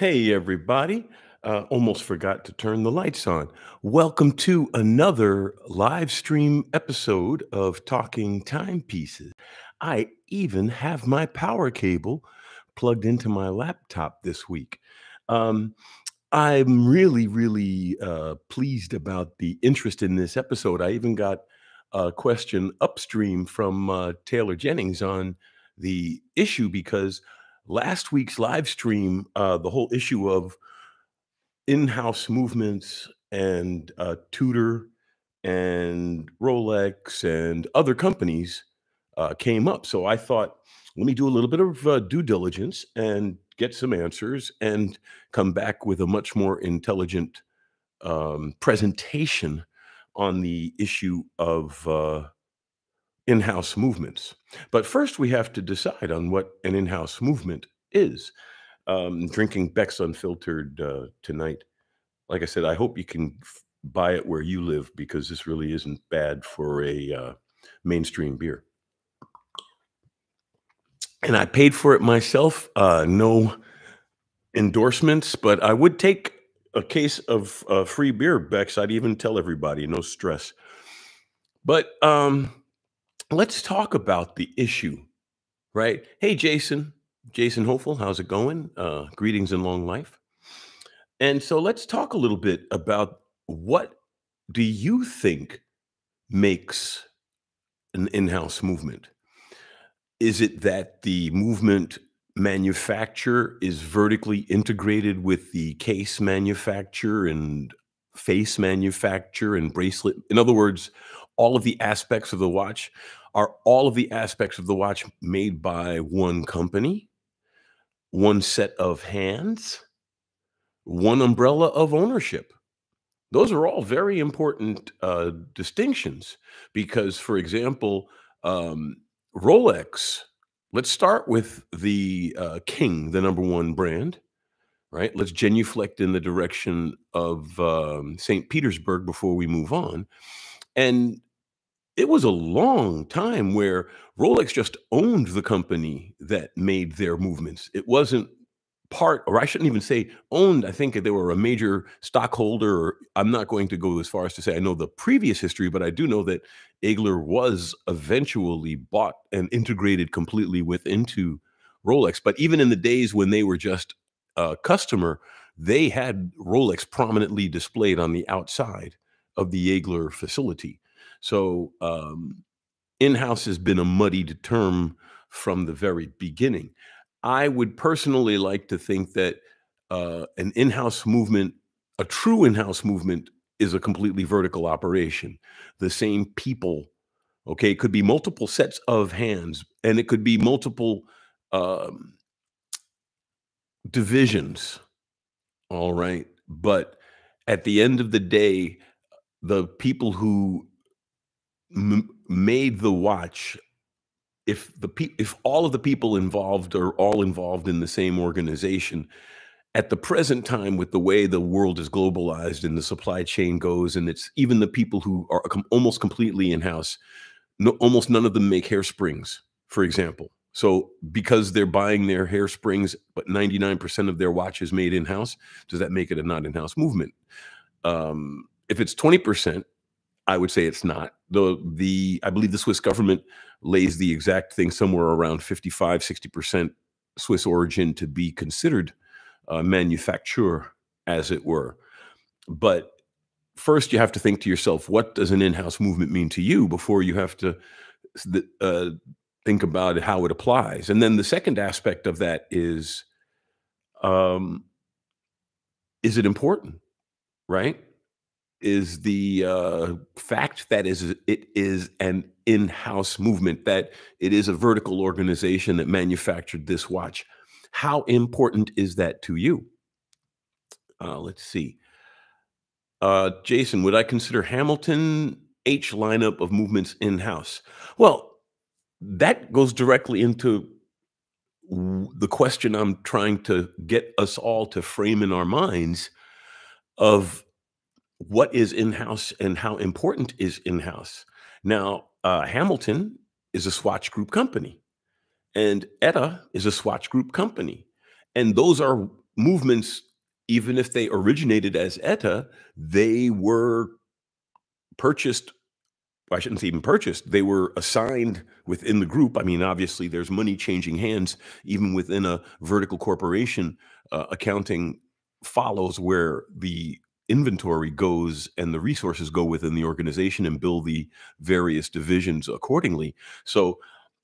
Hey, everybody. Uh, almost forgot to turn the lights on. Welcome to another live stream episode of Talking Timepieces. I even have my power cable plugged into my laptop this week. Um, I'm really, really uh, pleased about the interest in this episode. I even got a question upstream from uh, Taylor Jennings on the issue because last week's live stream, uh, the whole issue of in-house movements and uh, Tudor and Rolex and other companies uh, came up. So I thought, let me do a little bit of uh, due diligence and get some answers and come back with a much more intelligent um, presentation on the issue of uh, in-house movements. But first, we have to decide on what an in-house movement is. Um, drinking Beck's Unfiltered uh, tonight. Like I said, I hope you can f- buy it where you live because this really isn't bad for a uh, mainstream beer. And I paid for it myself. Uh, no endorsements, but I would take a case of uh, free beer, Beck's. I'd even tell everybody, no stress. But um, let's talk about the issue, right? Hey, Jason, Jason Hopeful, how's it going? Uh, greetings and long life. And so let's talk a little bit about what do you think makes an in-house movement? Is it that the movement manufacturer is vertically integrated with the case manufacturer and face manufacturer and bracelet? In other words, all of the aspects of the watch are all of the aspects of the watch made by one company, one set of hands, one umbrella of ownership? Those are all very important uh, distinctions because, for example, um, Rolex, let's start with the uh, King, the number one brand, right? Let's genuflect in the direction of um, St. Petersburg before we move on. And it was a long time where Rolex just owned the company that made their movements. It wasn't part, or I shouldn't even say owned. I think they were a major stockholder. I'm not going to go as far as to say I know the previous history, but I do know that Aegler was eventually bought and integrated completely with into Rolex. But even in the days when they were just a customer, they had Rolex prominently displayed on the outside of the Aegler facility. So um, in-house has been a muddied term from the very beginning. I would personally like to think that uh, an in-house movement, a true in-house movement, is a completely vertical operation. The same people, okay, it could be multiple sets of hands, and it could be multiple um, divisions. All right, but at the end of the day, the people who m- made the watch if the pe- if all of the people involved are all involved in the same organization at the present time with the way the world is globalized and the supply chain goes and it's even the people who are com- almost completely in house no, almost none of them make hairsprings for example. So because they're buying their hairsprings but 99% of their watch is made in house does that make it a not in house movement? Um, if it's 20% I would say it's not. The the I believe the Swiss government lays the exact thing somewhere around 55, 60% Swiss origin to be considered uh, manufacture, as it were. But first, you have to think to yourself, what does an in-house movement mean to you before you have to uh, think about how it applies. And then the second aspect of that is, um, is it important, right? Is the uh, fact that is it is an in-house movement that it is a vertical organization that manufactured this watch. How important is that to you? Uh, let's see. Uh, jason would i consider hamilton h lineup of movements in-house? Well that goes directly into the question i'm trying to get us all to frame in our minds of what is in-house and how important is in-house. Now, uh, Hamilton is a Swatch Group company, and ETA is a Swatch Group company, and those are movements, even if they originated as ETA, they were purchased I shouldn't say even purchased. They were assigned within the group. I mean, obviously, there's money changing hands even within a vertical corporation. Uh, accounting follows where the inventory goes and the resources go within the organization and build the various divisions accordingly. So,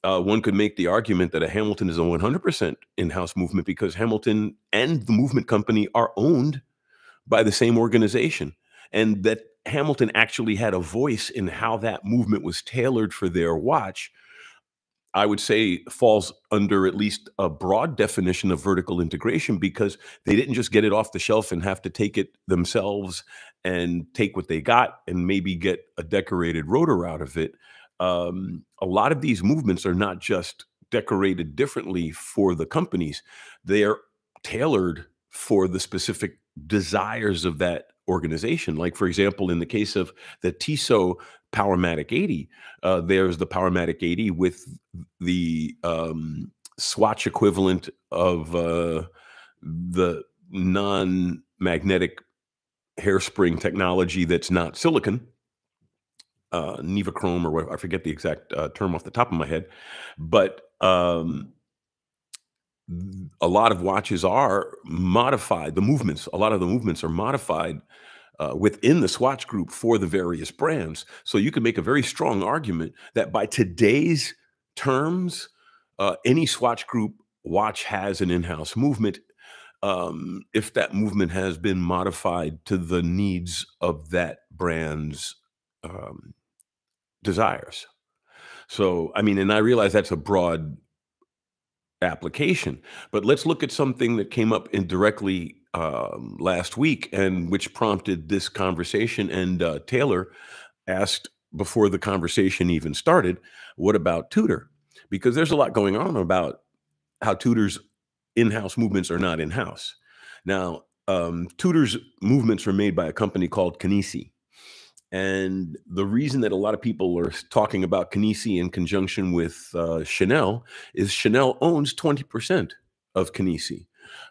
uh, one could make the argument that a Hamilton is a 100% in-house movement because Hamilton and the movement company are owned by the same organization, and that Hamilton actually had a voice in how that movement was tailored for their watch, I would say falls under at least a broad definition of vertical integration because they didn't just get it off the shelf and have to take it themselves and take what they got and maybe get a decorated rotor out of it. Um, a lot of these movements are not just decorated differently for the companies, they are tailored for the specific desires of that organization. Like, for example, in the case of the Tissot Powermatic 80, uh, there's the Powermatic 80 with the um, Swatch equivalent of uh, the non magnetic hairspring technology that's not silicon. Uh, Nevachrome, or I forget the exact uh, term off the top of my head, but um, a lot of watches are modified. The movements, a lot of the movements are modified uh, within the Swatch group for the various brands. So you can make a very strong argument that by today's terms, uh, any Swatch group watch has an in-house movement um, if that movement has been modified to the needs of that brand's um, desires. So, I mean, and I realize that's a broad application. But let's look at something that came up indirectly um, last week and which prompted this conversation. And uh, Taylor asked before the conversation even started, what about Tudor? Because there's a lot going on about how Tudor's in-house movements are not in-house. Now, um, Tudor's movements are made by a company called Kenissi. And the reason that a lot of people are talking about Kenissi in conjunction with uh, Chanel is Chanel owns 20% of Kenissi.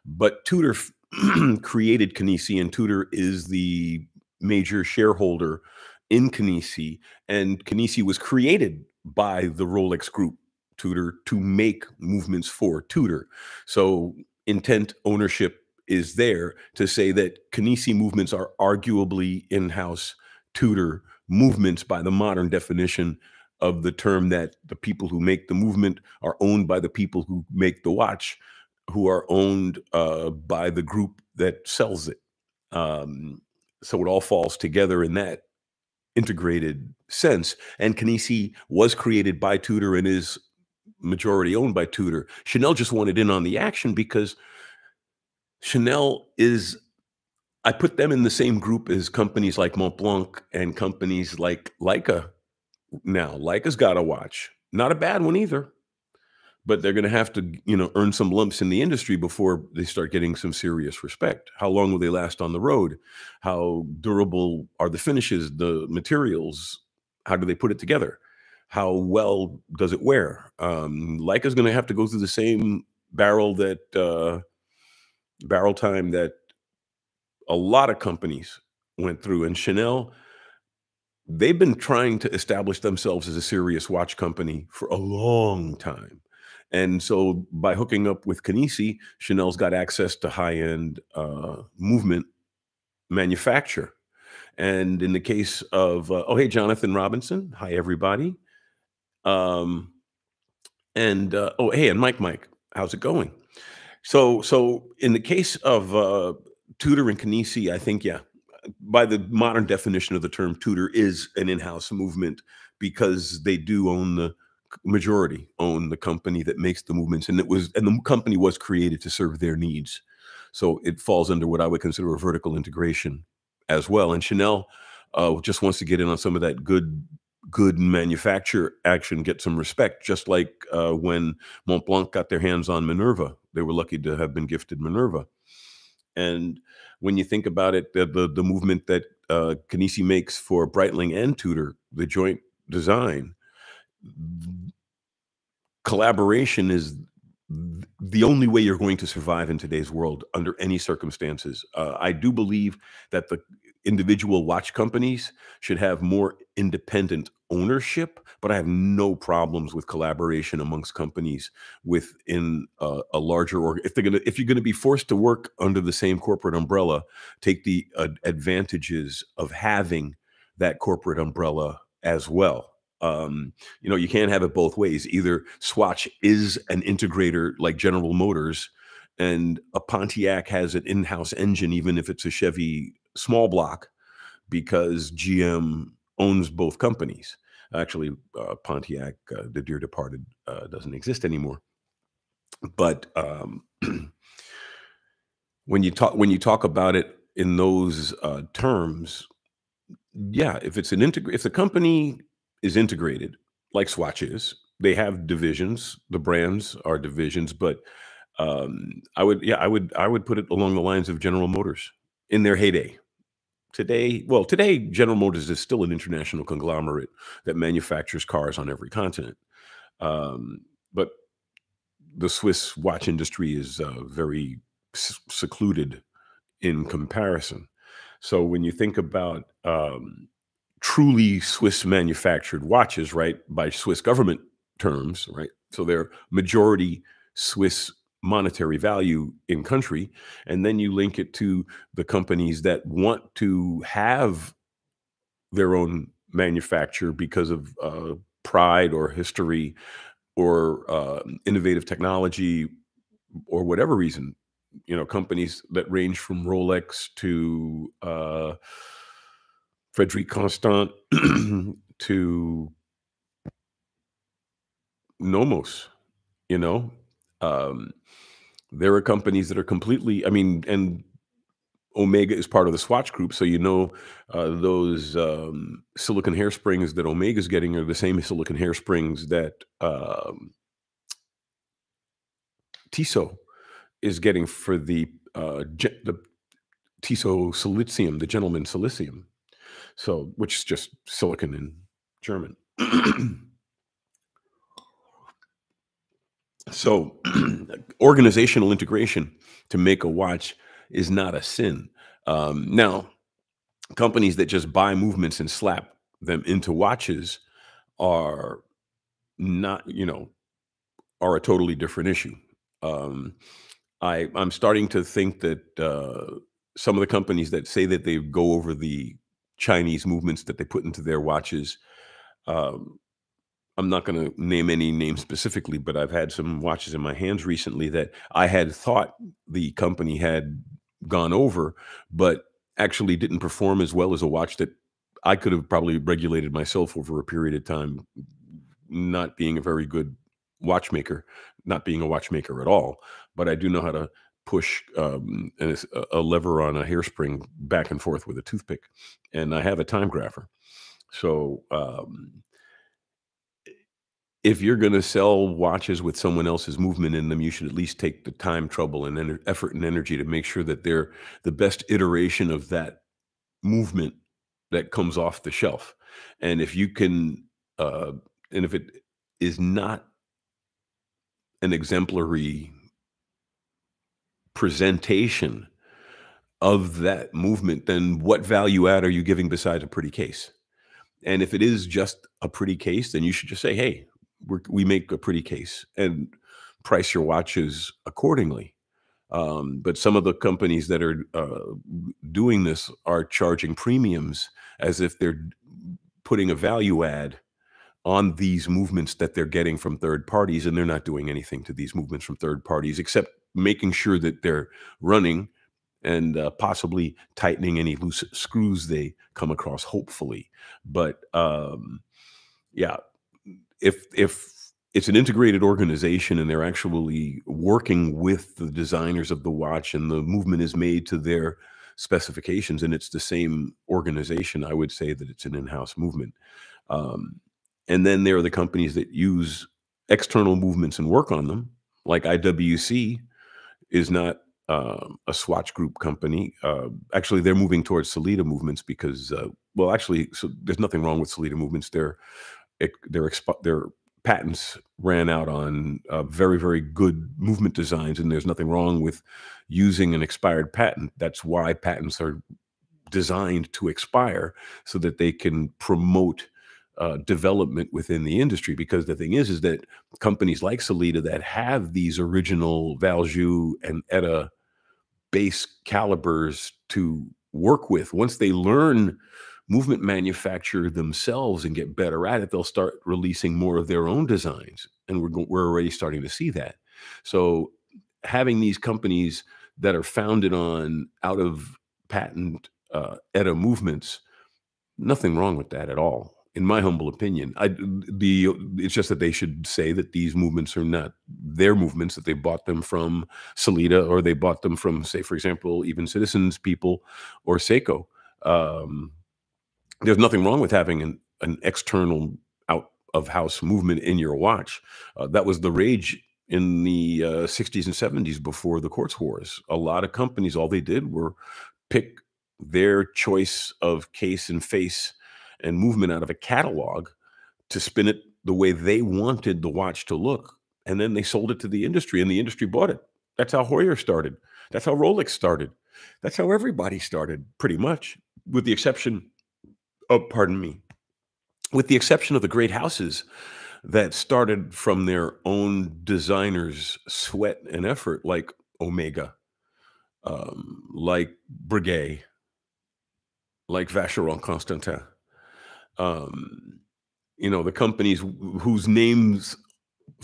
But Tudor created Kenissi, and Tudor is the major shareholder in Kenissi. And Kenissi was created by the Rolex Group, Tudor, to make movements for Tudor. So intent ownership is there to say that Kenissi movements are arguably in house Tudor movements by the modern definition of the term that the people who make the movement are owned by the people who make the watch, who are owned uh, by the group that sells it. Um, so it all falls together in that integrated sense. And Kenissi was created by Tudor and is majority owned by Tudor. Chanel just wanted in on the action because Chanel is I put them in the same group as companies like Montblanc and companies like Leica. Now, Leica's got a watch, not a bad one either, but they're going to have to, you know, earn some lumps in the industry before they start getting some serious respect. How long will they last on the road? How durable are the finishes, the materials? How do they put it together? How well does it wear? Um, Leica's going to have to go through the same barrel that uh, barrel time that a lot of companies went through, and Chanel, they've been trying to establish themselves as a serious watch company for a long time. And so by hooking up with Kenissi, Chanel's got access to high-end uh, movement manufacture. And in the case of, uh, oh, hey, Jonathan Robinson. Hi, everybody. Um, and, uh, oh, hey, and Mike, Mike, how's it going? So, so in the case of uh, Tudor and Kenissi, I think, yeah, by the modern definition of the term, Tudor is an in-house movement because they do own the majority own the company that makes the movements, and it was and the company was created to serve their needs. So it falls under what I would consider a vertical integration as well. And Chanel uh, just wants to get in on some of that good good manufacture action, get some respect, just like uh, when Montblanc got their hands on Minerva. They were lucky to have been gifted Minerva. And when you think about it, the the, the movement that uh, makes for Breitling and Tudor, the joint design, collaboration is the only way you're going to survive in today's world under any circumstances. Uh, I do believe that the individual watch companies should have more independent ownership, but I have no problems with collaboration amongst companies within a, a larger org. If they're gonna, if you're gonna be forced to work under the same corporate umbrella, take the advantages of having that corporate umbrella as well. Um, you know, you can't have it both ways. Either Swatch is an integrator like General Motors, and a Pontiac has an in-house engine, even if it's a Chevy small block, because GM owns both companies. Actually, uh, Pontiac, uh, the dear departed, uh, doesn't exist anymore. But um, when you talk when you talk about it in those uh, terms, yeah, if it's an integrate, if the company is integrated, like Swatch is. They have divisions. The brands are divisions, but um, I would, yeah, I would, I would put it along the lines of General Motors in their heyday. Today, well, today General Motors is still an international conglomerate that manufactures cars on every continent. Um, but the Swiss watch industry is uh, very secluded in comparison. So when you think about um, truly Swiss manufactured watches, right, by Swiss government terms, right? So they're majority Swiss monetary value in country. And then you link it to the companies that want to have their own manufacture because of uh, pride or history or uh, innovative technology or whatever reason. You know, companies that range from Rolex to uh, Frederique Constant to Nomos, you know, um, there are companies that are completely, I mean, and Omega is part of the Swatch group, so you know uh, those um, silicon hairsprings that Omega is getting are the same silicon hairsprings that um, Tissot is getting for the uh, the Tissot Silicium, the Gentleman Silicium. So, which is just silicon in German. so, organizational integration to make a watch is not a sin. Um, now, companies that just buy movements and slap them into watches are not, you know, are a totally different issue. Um, I I'm starting to think that uh, some of the companies that say that they go over the Chinese movements that they put into their watches. Um, I'm not going to name any names specifically, but I've had some watches in my hands recently that I had thought the company had gone over, but actually didn't perform as well as a watch that I could have probably regulated myself over a period of time, not being a very good watchmaker, not being a watchmaker at all. But I do know how to push um, a, a, lever on a hairspring back and forth with a toothpick, and I have a time grapher. So um, if you're going to sell watches with someone else's movement in them, you should at least take the time, trouble, and effort and energy to make sure that they're the best iteration of that movement that comes off the shelf. And if you can, uh, and if it is not an exemplary presentation of that movement, then what value add are you giving besides a pretty case? And if it is just a pretty case, then you should just say, hey, we make a pretty case and price your watches accordingly. Um, but some of the companies that are uh, doing this are charging premiums as if they're putting a value add on these movements that they're getting from third parties, and they're not doing anything to these movements from third parties except making sure that they're running and uh, possibly tightening any loose screws they come across hopefully but um, yeah if if it's an integrated organization and they're actually working with the designers of the watch and the movement is made to their specifications and it's the same organization i would say that it's an in-house movement um, and then there are the companies that use external movements and work on them like iwc is not uh, a Swatch Group company. Uh, actually, they're moving towards Sellita movements because, uh, well, actually, so there's nothing wrong with Sellita movements. They're they're exp- they're patents ran out on uh, very, very good movement designs, and there's nothing wrong with using an expired patent. That's why patents are designed to expire so that they can promote uh, development within the industry. Because the thing is, is that companies like Sellita that have these original Valjoux and ETA base calibers to work with, once they learn movement manufacturer themselves and get better at it, they'll start releasing more of their own designs. And we're, we're already starting to see that. So having these companies that are founded on out of patent uh, ETA movements, nothing wrong with that at all. In my humble opinion, I the it's just that they should say that these movements are not their movements that they bought them from Sellita or they bought them from, say, for example, even Citizens people or Seiko. Um, there's nothing wrong with having an, an external out of house movement in your watch. Uh, that was the rage in the uh, 60s and 70s before the quartz wars. A lot of companies, all they did were pick their choice of case and face and movement out of a catalog to spin it the way they wanted the watch to look. And then they sold it to the industry and the industry bought it. That's how Heuer started. That's how Rolex started. That's how everybody started, pretty much, with the exception oh, pardon me, with the exception of the great houses that started from their own designers' sweat and effort, like Omega, um, like Breguet, like Vacheron Constantin. Um, you know, the companies whose names,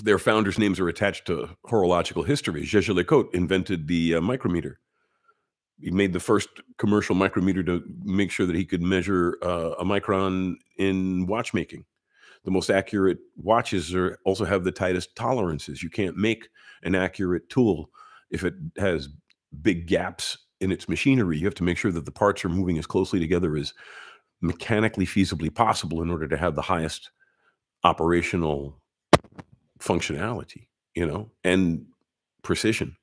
their founders' names are attached to horological history. Jaeger-LeCoultre invented the uh, micrometer he made the first commercial micrometer to make sure that he could measure uh, a micron in watchmaking. The most accurate watches are also have the tightest tolerances. You can't make an accurate tool if it has big gaps in its machinery. You have to make sure that the parts are moving as closely together as mechanically feasibly possible in order to have the highest operational functionality, you know, and precision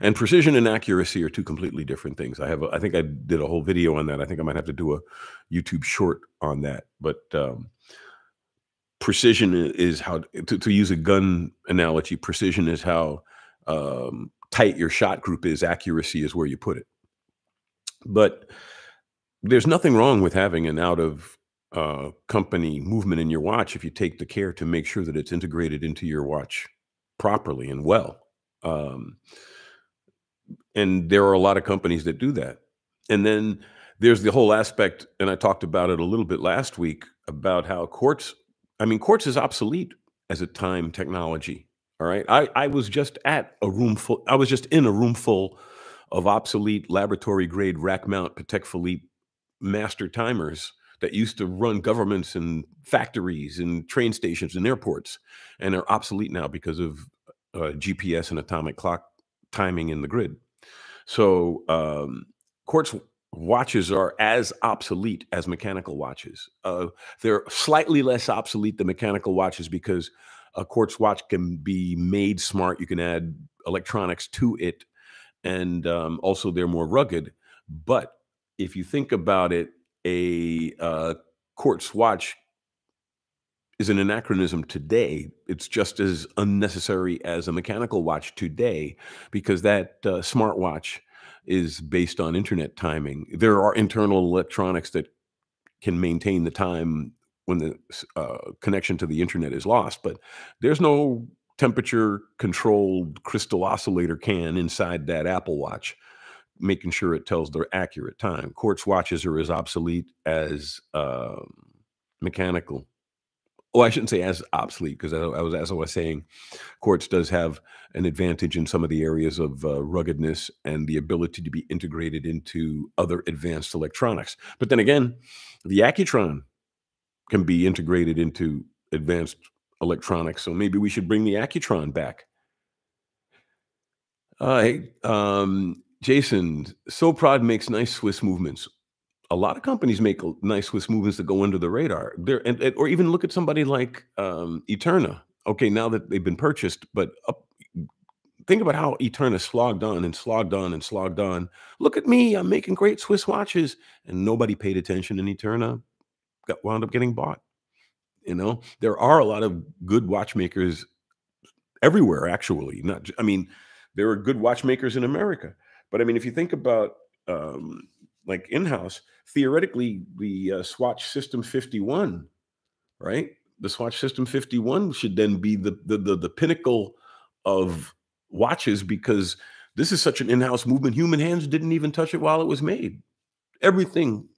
and precision and accuracy are two completely different things. I have, a, I think I did a whole video on that. I think I might have to do a YouTube short on that. But um, precision is how, to, to, use a gun analogy, precision is how um, tight your shot group is. Accuracy is where you put it. But there's nothing wrong with having an out of uh, company movement in your watch if you take the care to make sure that it's integrated into your watch properly and well. Um, and there are a lot of companies that do that. And then there's the whole aspect, and I talked about it a little bit last week about how quartz, I mean, quartz is obsolete as a time technology. All right. I, I was just at a room full, I was just in a room full of obsolete laboratory grade rack mount Patek Philippe master timers that used to run governments and factories and train stations and airports and are obsolete now because of uh, GPS and atomic clock timing in the grid. So um, quartz watches are as obsolete as mechanical watches. Uh, they're slightly less obsolete than mechanical watches because a quartz watch can be made smart. You can add electronics to it, and um, also they're more rugged. But if you think about it, a uh, quartz watch is an anachronism today. It's just as unnecessary as a mechanical watch today because that uh, smartwatch is based on internet timing. There are internal electronics that can maintain the time when the uh, connection to the internet is lost, but there's no temperature controlled crystal oscillator can inside that Apple Watch making sure it tells the accurate time. Quartz watches are as obsolete as uh, mechanical well, I shouldn't say as obsolete because I, I, was, as I was saying, quartz does have an advantage in some of the areas of uh, ruggedness and the ability to be integrated into other advanced electronics. But then again, the Accutron can be integrated into advanced electronics. So maybe we should bring the Accutron back. Uh, hey, um, Jason, Soprod makes nice Swiss movements a lot of companies make nice Swiss movements that go under the radar. There, and, and, or even look at somebody like um, Eterna. Okay, now that they've been purchased, but up, think about how Eterna slogged on and slogged on and slogged on. Look at me, I'm making great Swiss watches, and nobody paid attention. And Eterna got wound up getting bought. You know, there are a lot of good watchmakers everywhere, actually. Not, I mean, there are good watchmakers in America, but I mean, if you think about um, like in-house, theoretically, the uh, Swatch Sistem51, right? The Swatch Sistem51 should then be the the the, the pinnacle of watches because this is such an in-house movement. Human hands didn't even touch it while it was made. Everything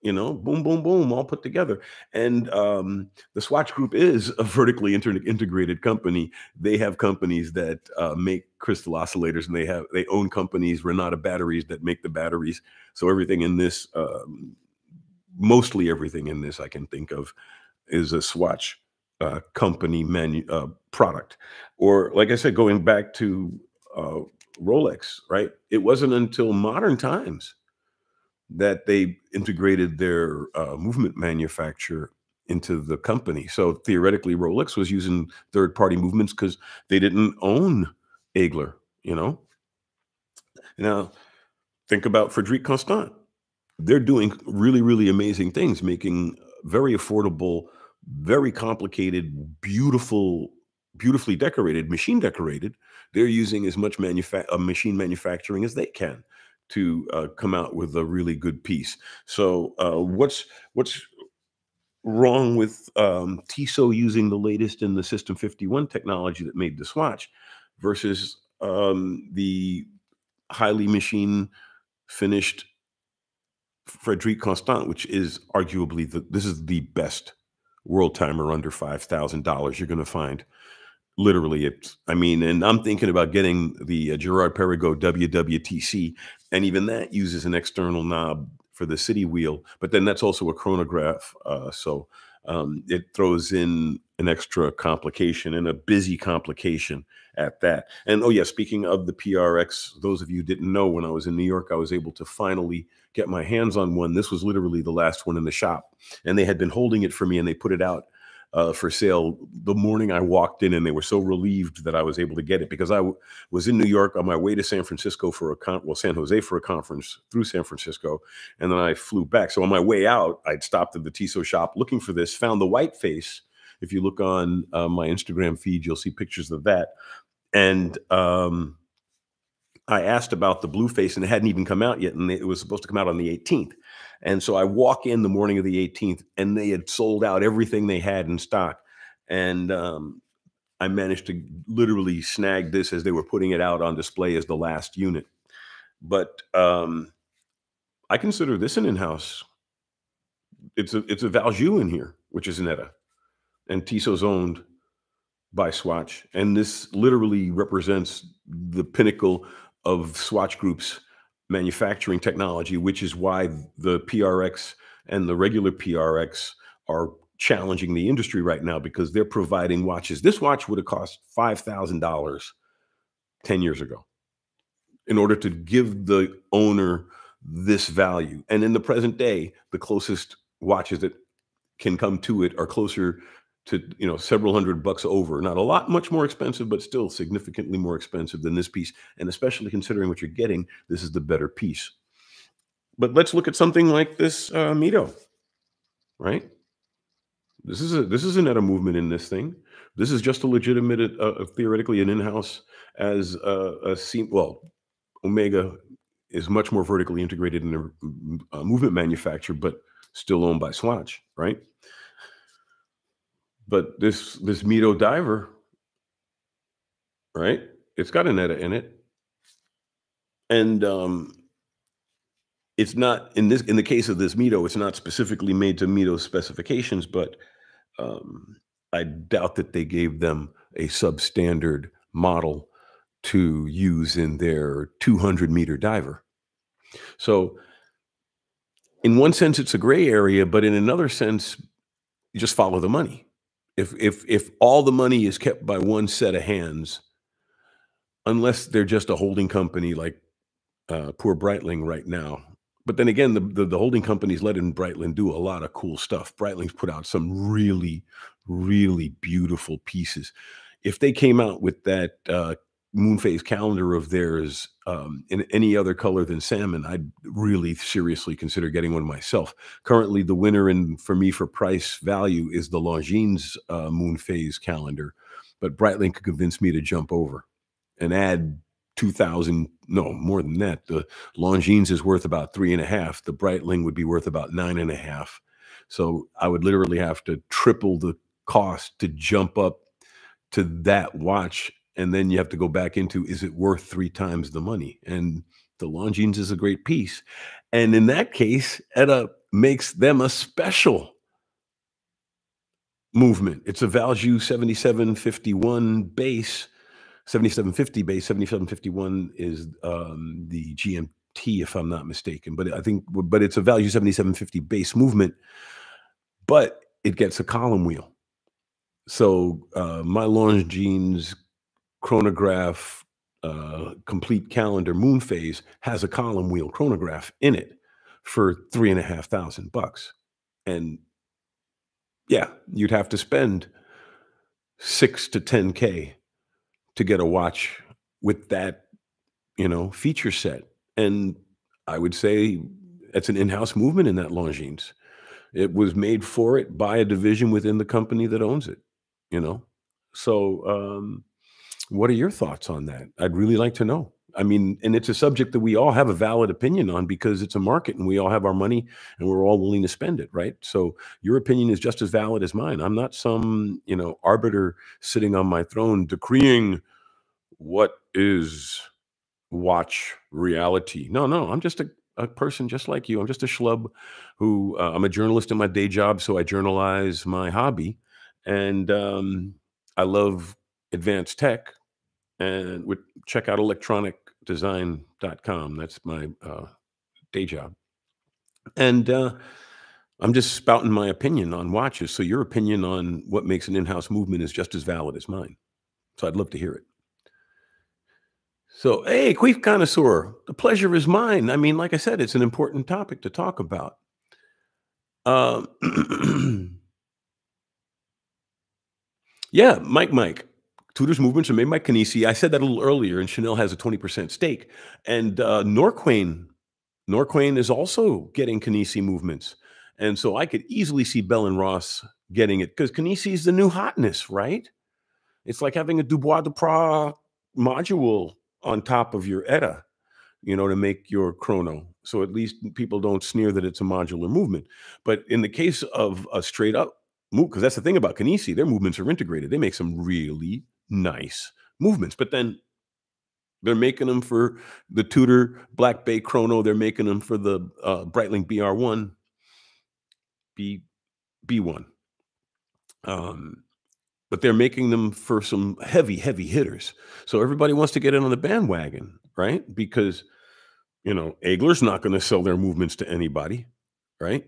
you know, boom, boom, boom, all put together. And um, the Swatch Group is a vertically inter- integrated company. They have companies that uh, make crystal oscillators, and they have they own companies, Renata Batteries, that make the batteries. So everything in this, um, mostly everything in this, I can think of, is a Swatch uh, company manu- uh, product. Or, like I said, going back to uh, Rolex, right? It wasn't until modern times that they integrated their uh, movement manufacturer into the company. So theoretically, Rolex was using third party movements because they didn't own Aegler, you know? Now, think about Frederique Constant. They're doing really, really amazing things, making very affordable, very complicated, beautiful, beautifully decorated, machine decorated. They're using as much manufa- uh, machine manufacturing as they can to uh, come out with a really good piece. So, uh, what's what's wrong with um, Tissot using the latest in the Sistem51 technology that made the Swatch versus um, the highly machine finished Frederique Constant, which is arguably the this is the best world timer under five thousand dollars you're going to find. Literally, it I mean, and I'm thinking about getting the uh, Girard-Perregaux WWTC, and even that uses an external knob for the city wheel, but then that's also a chronograph. Uh, so um, it throws in an extra complication and a busy complication at that. And oh yeah, speaking of the PRX, those of you didn't know, when I was in New York, I was able to finally get my hands on one. This was literally the last one in the shop, and they had been holding it for me, and they put it out uh, for sale the morning I walked in, and they were so relieved that I was able to get it because I was in New York on my way to San Francisco for a con- well San Jose for a conference through San Francisco, and then I flew back. So on my way out, I'd stopped at the Tissot shop looking for this, found the white face. If you look on uh, my Instagram feed, you'll see pictures of that, and um, I asked about the blue face, and it hadn't even come out yet, and it was supposed to come out on the 18th. And so I walk in the morning of the 18th, and they had sold out everything they had in stock. And um, I managed to literally snag this as they were putting it out on display as the last unit. But um, I consider this an in-house. It's a it's a Valjoux in here, which is Netta, and Tissot's owned by Swatch, and this literally represents the pinnacle of Swatch Group's manufacturing technology, which is why the PRX and the regular PRX are challenging the industry right now because they're providing watches. This watch would have cost $5,000 10 years ago in order to give the owner this value. And in the present day, the closest watches that can come to it are closer to you know several hundred bucks over. Not a lot much more expensive but still significantly more expensive than this piece and especially considering what you're getting this is the better piece. But let's look at something like this uh, Mido, right? This is a this is an a movement in this thing. This is just a legitimate uh, uh, theoretically an in-house as a, a seam well omega is much more vertically integrated in a, a movement manufacturer but still owned by swatch right but this this Mido diver, right? It's got an ETA in it, and um, it's not in this in the case of this Mido, it's not specifically made to Mido specifications, but um, I doubt that they gave them a substandard model to use in their 200 meter diver. So, in one sense, it's a gray area, but in another sense, you just follow the money if if if all the money is kept by one set of hands, unless they're just a holding company like uh, poor Breitling right now. But then again, the, the, the holding companies letting Breitling do a lot of cool stuff. Breitling's put out some really, really beautiful pieces. If they came out with that uh, moon phase calendar of theirs um, in any other color than salmon, I'd really seriously consider getting one myself. Currently, the winner in for me for price value is the Longines uh, moon phase calendar, but Breitling could convince me to jump over and add 2000 no more than that the longines is worth about three and a half the breitling would be worth about nine and a half so i would literally have to triple the cost to jump up to that watch and then you have to go back into is it worth three times the money and the longines is a great piece and in that case ETA makes them a special movement it's a Valjoux 7751 base 7750 base, 7751 is um, the GMT, if I'm not mistaken. But I think, but it's a Valjoux 7750 base movement, but it gets a column wheel. So uh, my Longines chronograph uh, complete calendar moon phase has a column wheel chronograph in it for three and a half thousand bucks. And yeah, you'd have to spend six to 10K to get a watch with that, you know, feature set. And I would say it's an in-house movement in that Longines. It was made for it by a division within the company that owns it, you know. So um what are your thoughts on that? I'd really like to know. I mean, and it's a subject that we all have a valid opinion on because it's a market and we all have our money and we're all willing to spend it, right? So your opinion is just as valid as mine. I'm not some, you know, arbiter sitting on my throne decreeing what is watch reality. No, no, I'm just a, a person just like you. I'm just a schlub who uh, I'm a journalist in my day job, so I journalize my hobby, and um, I love advanced tech and would check out electronicdesign.com. That's my uh, day job. And uh, I'm just spouting my opinion on watches. So your opinion on what makes an in-house movement is just as valid as mine. So I'd love to hear it. So, hey, Queef Connoisseur, the pleasure is mine. I mean, like I said, it's an important topic to talk about. Um, yeah, Mike Mike. Tudor's movements are made by Kenissi. I said that a little earlier, and Chanel has a 20% stake. And uh, Norqain, Norqain is also getting Kenissi movements. And so I could easily see Bell and Ross getting it because Kenissi is the new hotness, right? It's like having a Dubois Dépraz module on top of your ETA, you know, to make your chrono. So at least people don't sneer that it's a modular movement. But in the case of a straight up move, because that's the thing about Kenissi, their movements are integrated. They make some really nice movements. But then they're making them for the Tudor Black Bay Chrono. They're making them for the uh, Breitling BR1, B, B1. Um, but they're making them for some heavy, heavy hitters. So everybody wants to get in on the bandwagon, right? Because, you know, Aegler's not going to sell their movements to anybody, right?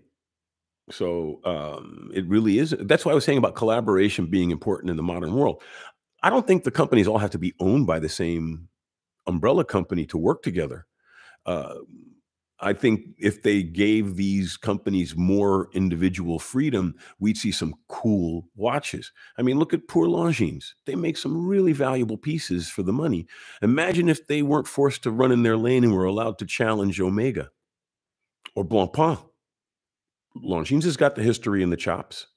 So um, it really is. That's why I was saying about collaboration being important in the modern world. I don't think the companies all have to be owned by the same umbrella company to work together. Uh, I think if they gave these companies more individual freedom, we'd see some cool watches. I mean, look at Pour Longines. They make some really valuable pieces for the money. Imagine if they weren't forced to run in their lane and were allowed to challenge Omega or Blancpain. Longines has got the history and the chops.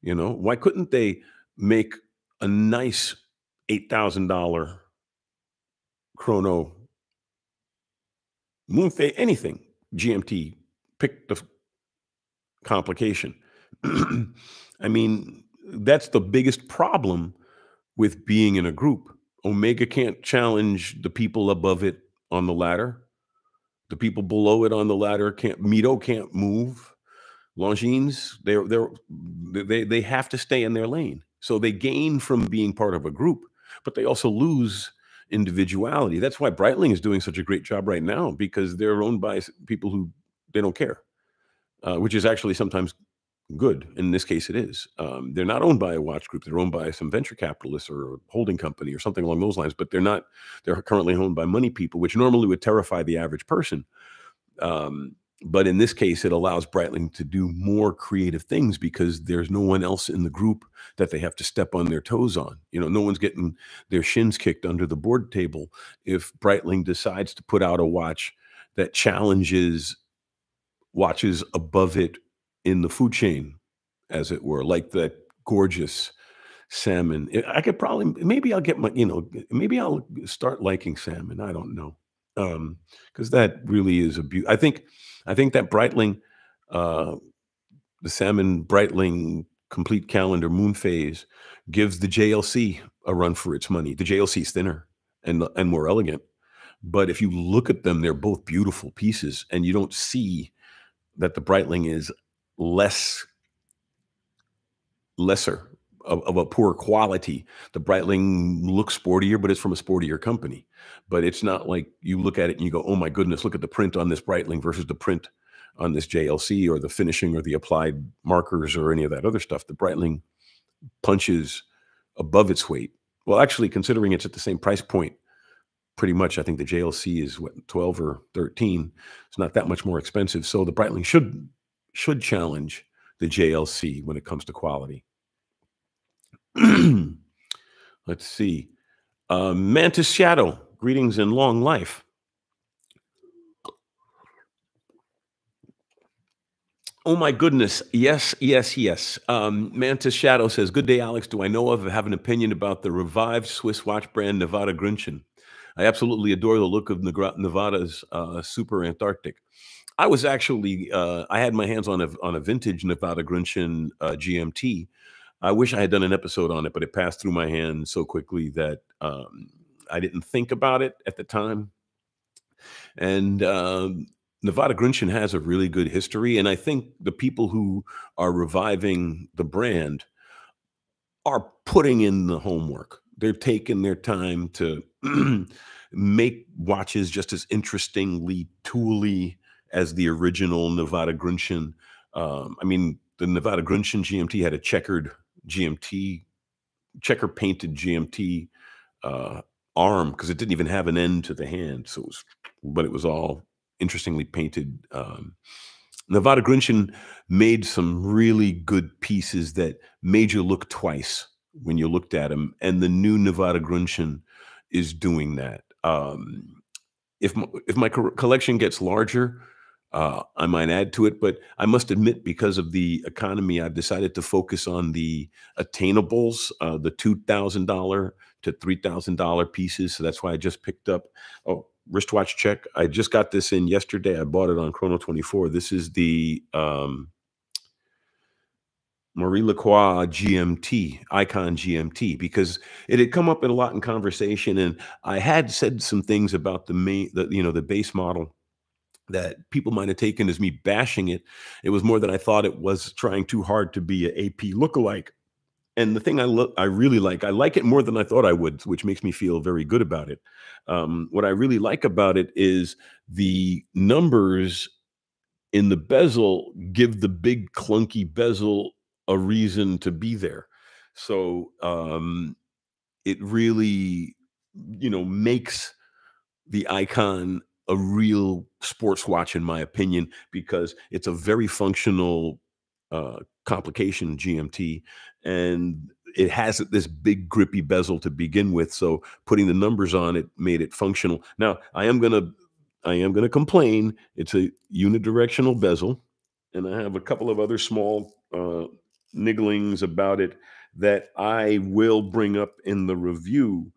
You know, why couldn't they make a nice $8,000 chrono Moonfei, anything, GMT, pick the complication. I mean, that's the biggest problem with being in a group. Omega can't challenge the people above it on the ladder. The people below it on the ladder can't. Mido can't move. Longines, they're they're they they have to stay in their lane. So they gain from being part of a group, but they also lose individuality. That's why Breitling is doing such a great job right now because they're owned by people who they don't care, uh, which is actually sometimes good. In this case, it is. Um, they're not owned by a watch group. They're owned by some venture capitalists or a holding company or something along those lines. But they're not. They're currently owned by money people, which normally would terrify the average person. Um, but in this case, it allows Breitling to do more creative things because there's no one else in the group that they have to step on their toes on. You know, no one's getting their shins kicked under the board table if Breitling decides to put out a watch that challenges watches above it in the food chain, as it were, like that gorgeous salmon. I could probably, maybe I'll get my, you know, maybe I'll start liking salmon. I don't know. Um, because that really is a beauty. I think I think that Breitling, uh, the Salmon Breitling complete calendar moon phase gives the JLC a run for its money. The JLC is thinner and and more elegant, but if you look at them, they're both beautiful pieces, and you don't see that the Breitling is less lesser of, of, a poor quality. The Breitling looks sportier, but it's from a sportier company. But it's not like you look at it and you go, "Oh my goodness, look at the print on this Breitling versus the print on this JLC or the finishing or the applied markers or any of that other stuff." The Breitling punches above its weight. Well, actually, considering it's at the same price point, pretty much, I think the JLC is what twelve or thirteen. It's not that much more expensive, so the Breitling should should challenge the JLC when it comes to quality. Let's see. Uh, Mantis Shadow, greetings and long life. Oh my goodness. Yes, yes, yes. Um, Mantis Shadow says, Good day, Alex. Do I know of have an opinion about the revived Swiss watch brand Nivada Grenchen? I absolutely adore the look of Nivada's uh, Super Antarctic. I was actually, uh, I had my hands on a, on a vintage Nivada Grenchen uh, GMT I wish I had done an episode on it, but it passed through my hands so quickly that um, I didn't think about it at the time. And um, Nivada Grenchen has a really good history, and I think the people who are reviving the brand are putting in the homework. They're taking their time to make watches just as interestingly tooly as the original Nivada Grenchen. Um, I mean, the Nivada Grenchen GMT had a checkered GMT, checker painted GMT uh, arm because it didn't even have an end to the hand. So it was, but it was all interestingly painted. Um, Nivada Grenchen made some really good pieces that made you look twice when you looked at them, and the new Nivada Grenchen is doing that. Um, if my, if my collection gets larger, uh, I might add to it, but I must admit, because of the economy, I've decided to focus on the attainables, uh, the two thousand dollar to three thousand dollar pieces. So that's why I just picked up. Oh, wristwatch check. I just got this in yesterday. I bought it on Chrono24. This is the um, Maurice Lacroix GMT, Aikon GMT, because it had come up in a lot in conversation, and I had said some things about the main, the you know, the base model that people might have taken as me bashing it. It was more that I thought it was trying too hard to be an AP lookalike. And the thing I I really like, I like it more than I thought I would, which makes me feel very good about it. Um, what I really like about it is the numbers in the bezel give the big clunky bezel a reason to be there. So um, it really, you know, makes the Aikon a real sports watch, in my opinion, because it's a very functional uh, complication GMT, and it has this big grippy bezel to begin with. So putting the numbers on it made it functional. Now I am gonna, I am gonna complain. It's a unidirectional bezel, and I have a couple of other small uh, nigglings about it that I will bring up in the review.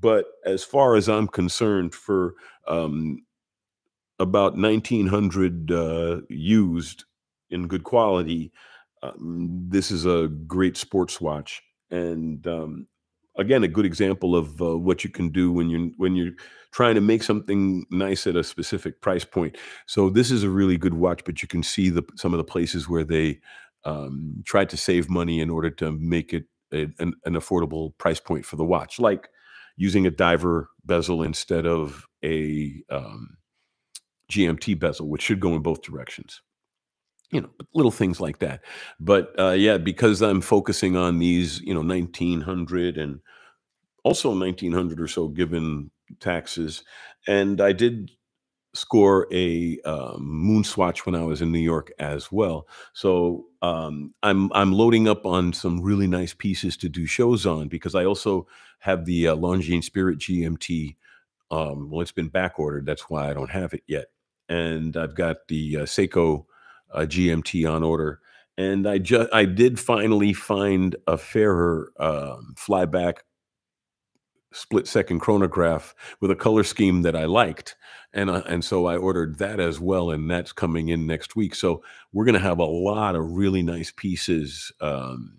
But as far as I'm concerned, for um, about 1900 uh, used in good quality. Um, this is a great sports watch, and um, again, a good example of uh, what you can do when you when you're trying to make something nice at a specific price point. So this is a really good watch, but you can see the some of the places where they um, tried to save money in order to make it a, an, an affordable price point for the watch, like using a diver bezel instead of a um, GMT bezel, which should go in both directions. You know, little things like that. But uh, yeah, because I'm focusing on these, you know, 1900 and also 1900 or so given taxes. And I did score a um, moon swatch when I was in New York as well. So um, I'm I'm loading up on some really nice pieces to do shows on because I also have the uh, Longines Spirit GMT. Um, well, it's been back ordered. That's why I don't have it yet. And I've got the uh, Seiko uh, GMT on order. And I just I did finally find a Farer um, flyback split second chronograph with a color scheme that I liked. And, uh, and so I ordered that as well. And that's coming in next week. So we're going to have a lot of really nice pieces um,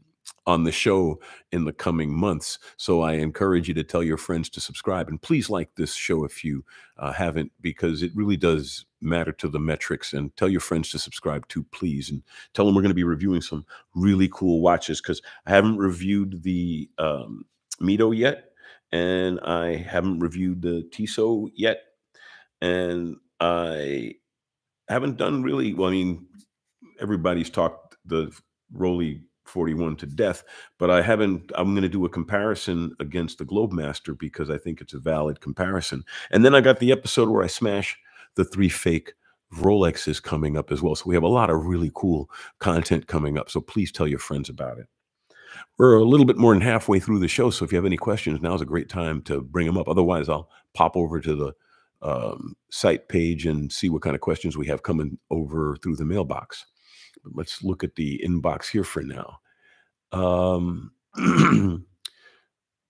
on the show in the coming months. So I encourage you to tell your friends to subscribe. And please like this show if you uh, haven't, because it really does matter to the metrics. And tell your friends to subscribe too, please. And tell them we're going to be reviewing some really cool watches because I haven't reviewed the um, Mido yet and I haven't reviewed the Tissot yet, and I haven't done really well. I mean, everybody's talked the Rollei 41 to death, but I haven't. I'm going to do a comparison against the Globemaster because I think it's a valid comparison. And then I got the episode where I smash the three fake Rolexes coming up as well. So we have a lot of really cool content coming up. So please tell your friends about it. We're a little bit more than halfway through the show, so if you have any questions, now's a great time to bring them up. Otherwise, I'll pop over to the um, site page and see what kind of questions we have coming over through the mailbox. But let's look at the inbox here for now. Um,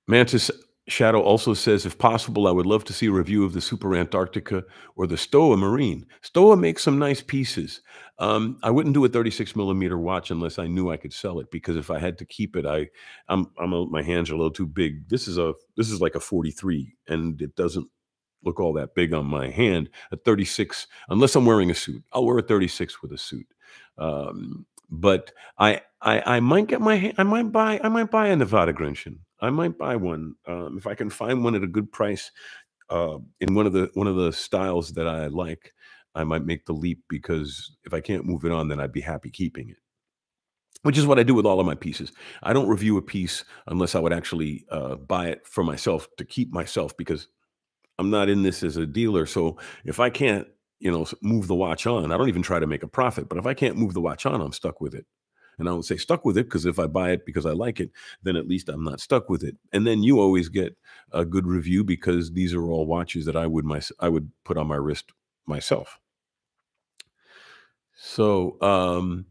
Mantis Shadow also says, if possible, I would love to see a review of the Super Antarctica or the Stowa Marine. Stowa makes some nice pieces. Um, I wouldn't do a 36 millimeter watch unless I knew I could sell it because if I had to keep it, I, I'm, I'm a, my hands are a little too big. This is a, this is like a 43, and it doesn't look all that big on my hand. A 36, unless I'm wearing a suit, I'll wear a 36 with a suit. Um, but I, I, I might get my, I might buy, I might buy a Nivada Grenchen. I might buy one um, if I can find one at a good price uh, in one of the one of the styles that I like. I might make the leap because if I can't move it on, then I'd be happy keeping it. Which is what I do with all of my pieces. I don't review a piece unless I would actually uh, buy it for myself to keep myself because I'm not in this as a dealer. So if I can't, you know, move the watch on, I don't even try to make a profit. But if I can't move the watch on, I'm stuck with it. And I would say stuck with it because if I buy it because I like it, then at least I'm not stuck with it. And then you always get a good review because these are all watches that I would my I would put on my wrist myself. So um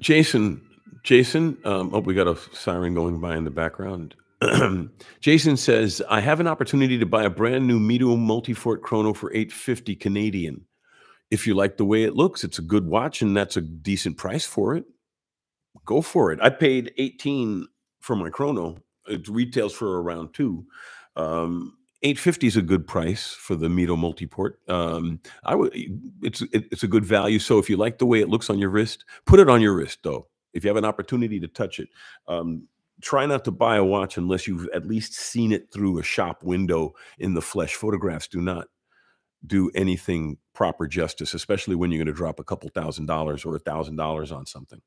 Jason, Jason, um, oh, we got a siren going by in the background. Jason says, I have an opportunity to buy a brand new Mido Multifort Chrono for 850 Canadian if you like the way it looks, it's a good watch and that's a decent price for it. Go for it. I paid 18 for my chrono. It retails for around two. Um, 850 is a good price for the Mido Multifort. Um, I would it's it, it's a good value. So if you like the way it looks on your wrist, put it on your wrist though. If you have an opportunity to touch it, um, try not to buy a watch unless you've at least seen it through a shop window in the flesh. Photographs do not do anything proper justice, especially when you're going to drop a couple thousand dollars or a thousand dollars on something.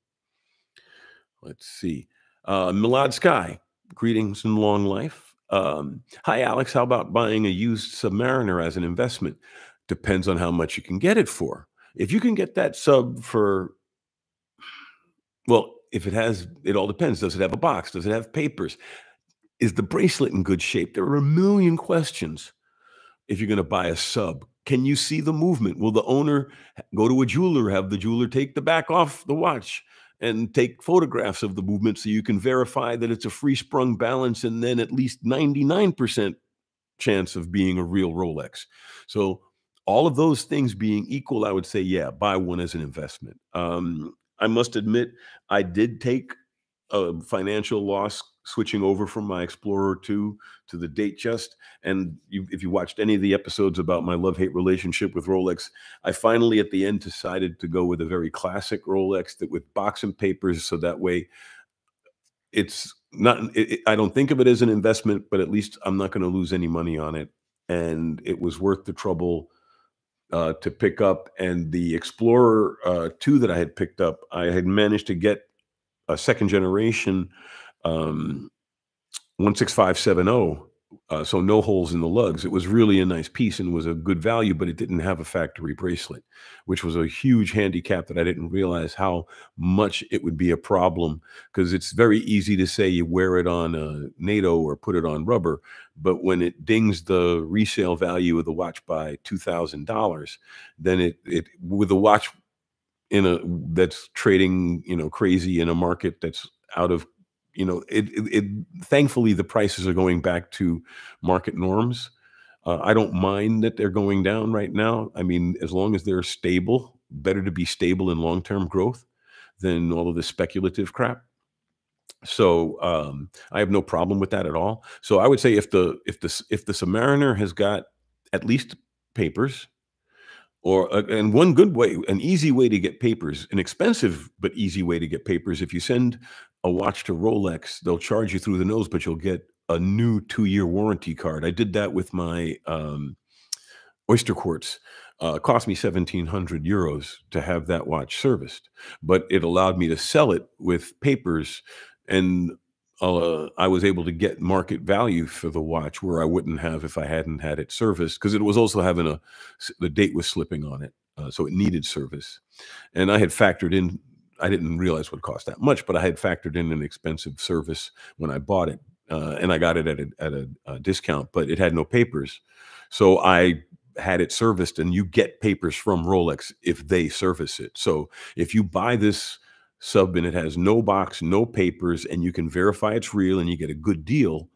Let's see. Uh, Milad Sky, greetings and long life. Um, hi, Alex. How about buying a used Submariner as an investment? Depends on how much you can get it for. If you can get that sub for, well, if it has, it all depends. Does it have a box? Does it have papers? Is the bracelet in good shape? There are a million questions if you're going to buy a sub. Can you see the movement? Will the owner go to a jeweler, have the jeweler take the back off the watch and take photographs of the movement so you can verify that it's a free sprung balance and then at least 99% chance of being a real Rolex? So, all of those things being equal, I would say, yeah, buy one as an investment. Um, I must admit, I did take a financial loss switching over from my Explorer 2 to the Datejust. And you, if you watched any of the episodes about my love hate relationship with Rolex, I finally at the end decided to go with a very classic Rolex that with box and papers. So that way it's not, it, I don't think of it as an investment, but at least I'm not going to lose any money on it. And it was worth the trouble uh, to pick up. And the Explorer uh, 2 that I had picked up, I had managed to get a second generation um, 16570 uh, so no holes in the lugs. It was really a nice piece and was a good value, but it didn't have a factory bracelet, which was a huge handicap that I didn't realize how much it would be a problem because it's very easy to say you wear it on a NATO or put it on rubber, but when it dings the resale value of the watch by two thousand dollars, then it it with a watch in a that's trading you know crazy in a market that's out of you know, it, it, it thankfully the prices are going back to market norms. Uh, I don't mind that they're going down right now. I mean, as long as they're stable, better to be stable in long-term growth than all of this speculative crap. So um, I have no problem with that at all. So I would say if the if the if the Submariner has got at least papers, or uh, and one good way, an easy way to get papers, an expensive but easy way to get papers. If you send a watch to Rolex, they'll charge you through the nose, but you'll get a new two-year warranty card. I did that with my um, Oyster Quartz. Uh, cost me 1,700 euros to have that watch serviced, but it allowed me to sell it with papers and uh, I was able to get market value for the watch where I wouldn't have if I hadn't had it serviced because it was also having a the date was slipping on it, uh, so it needed service, and I had factored in. I didn't realize would cost that much, but I had factored in an expensive service when I bought it, uh, and I got it at a, at a, a discount, but it had no papers, so I had it serviced, and you get papers from Rolex if they service it. So if you buy this sub and it has no box, no papers, and you can verify it's real and you get a good deal,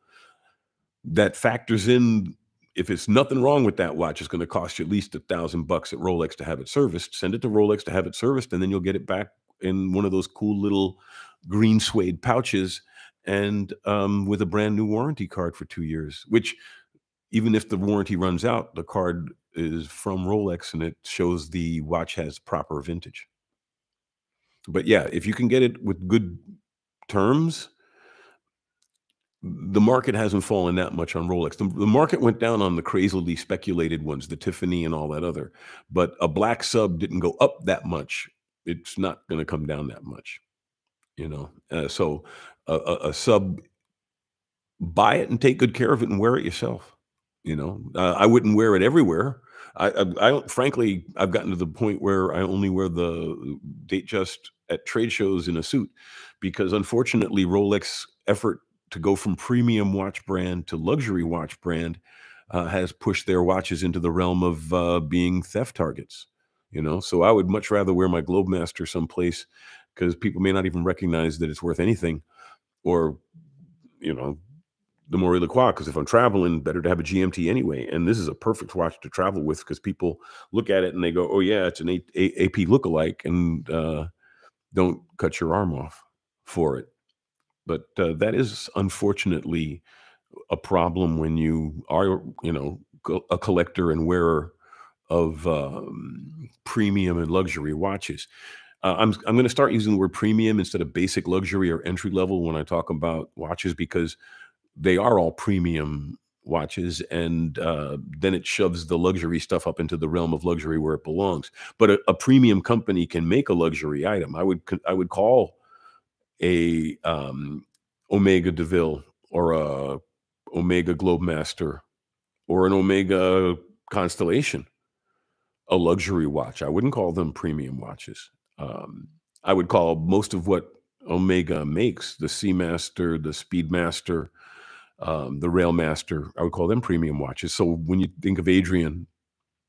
that factors in if it's nothing wrong with that watch, it's going to cost you at least a thousand bucks at Rolex to have it serviced. Send it to Rolex to have it serviced, and then you'll get it back in one of those cool little green suede pouches and um, with a brand new warranty card for two years, which even if the warranty runs out, the card is from Rolex and it shows the watch has proper vintage but yeah, if you can get it with good terms, the market hasn't fallen that much on Rolex. The, the, market went down on the crazily speculated ones, the Tiffany and all that other. But a black sub didn't go up that much. It's not going to come down that much, you know. Uh, so a, a, a, sub, buy it and take good care of it and wear it yourself. You know, uh, I wouldn't wear it everywhere. I, I, I frankly, I've gotten to the point where I only wear the Datejust at trade shows in a suit because unfortunately, Rolex effort to go from premium watch brand to luxury watch brand uh, has pushed their watches into the realm of uh, being theft targets. You know, so I would much rather wear my Globemaster someplace because people may not even recognize that it's worth anything, or you know, the Maurice Lacroix because if I'm traveling, better to have a GMT anyway. And this is a perfect watch to travel with because people look at it and they go, "Oh yeah, it's an a- a- AP lookalike," and uh, don't cut your arm off for it. But uh, that is unfortunately a problem when you are, you know, a collector and wearer of um, premium and luxury watches. Uh, I'm I'm going to start using the word premium instead of basic luxury or entry level when I talk about watches because they are all premium watches and uh, then it shoves the luxury stuff up into the realm of luxury where it belongs. But a, a, premium company can make a luxury item. I would i would call a um, omega deville or a omega globemaster or an omega constellation a luxury watch i wouldn't call them premium watches um, i would call most of what omega makes the seamaster the speedmaster um, the Railmaster. I would call them premium watches. So when you think of Adrian,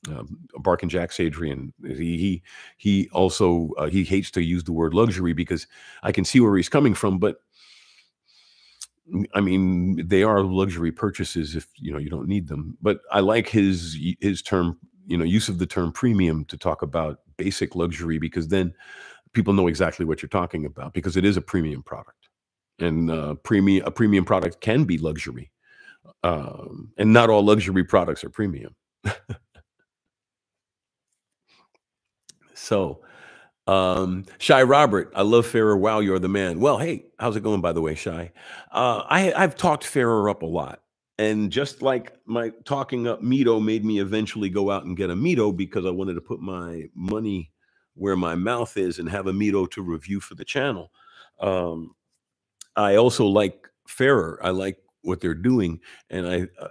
um, Bark and Jack's Adrian, he he he also uh, he hates to use the word luxury because I can see where he's coming from, but I mean they are luxury purchases if you know you don't need them. But I like his his term, you know, use of the term premium to talk about basic luxury because then people know exactly what you're talking about because it is a premium product and uh, premium a premium product can be luxury, um, and not all luxury products are premium. so, um, Shy Robert, I love Farer. Wow, you're the man. Well, hey, how's it going, by the way, Shy? Uh, I, I've talked Farer up a lot. And just like my talking up Mido made me eventually go out and get a Mido because I wanted to put my money where my mouth is and have a Mido to review for the channel. Um, I also like Fairer. I like what they're doing. And I, uh,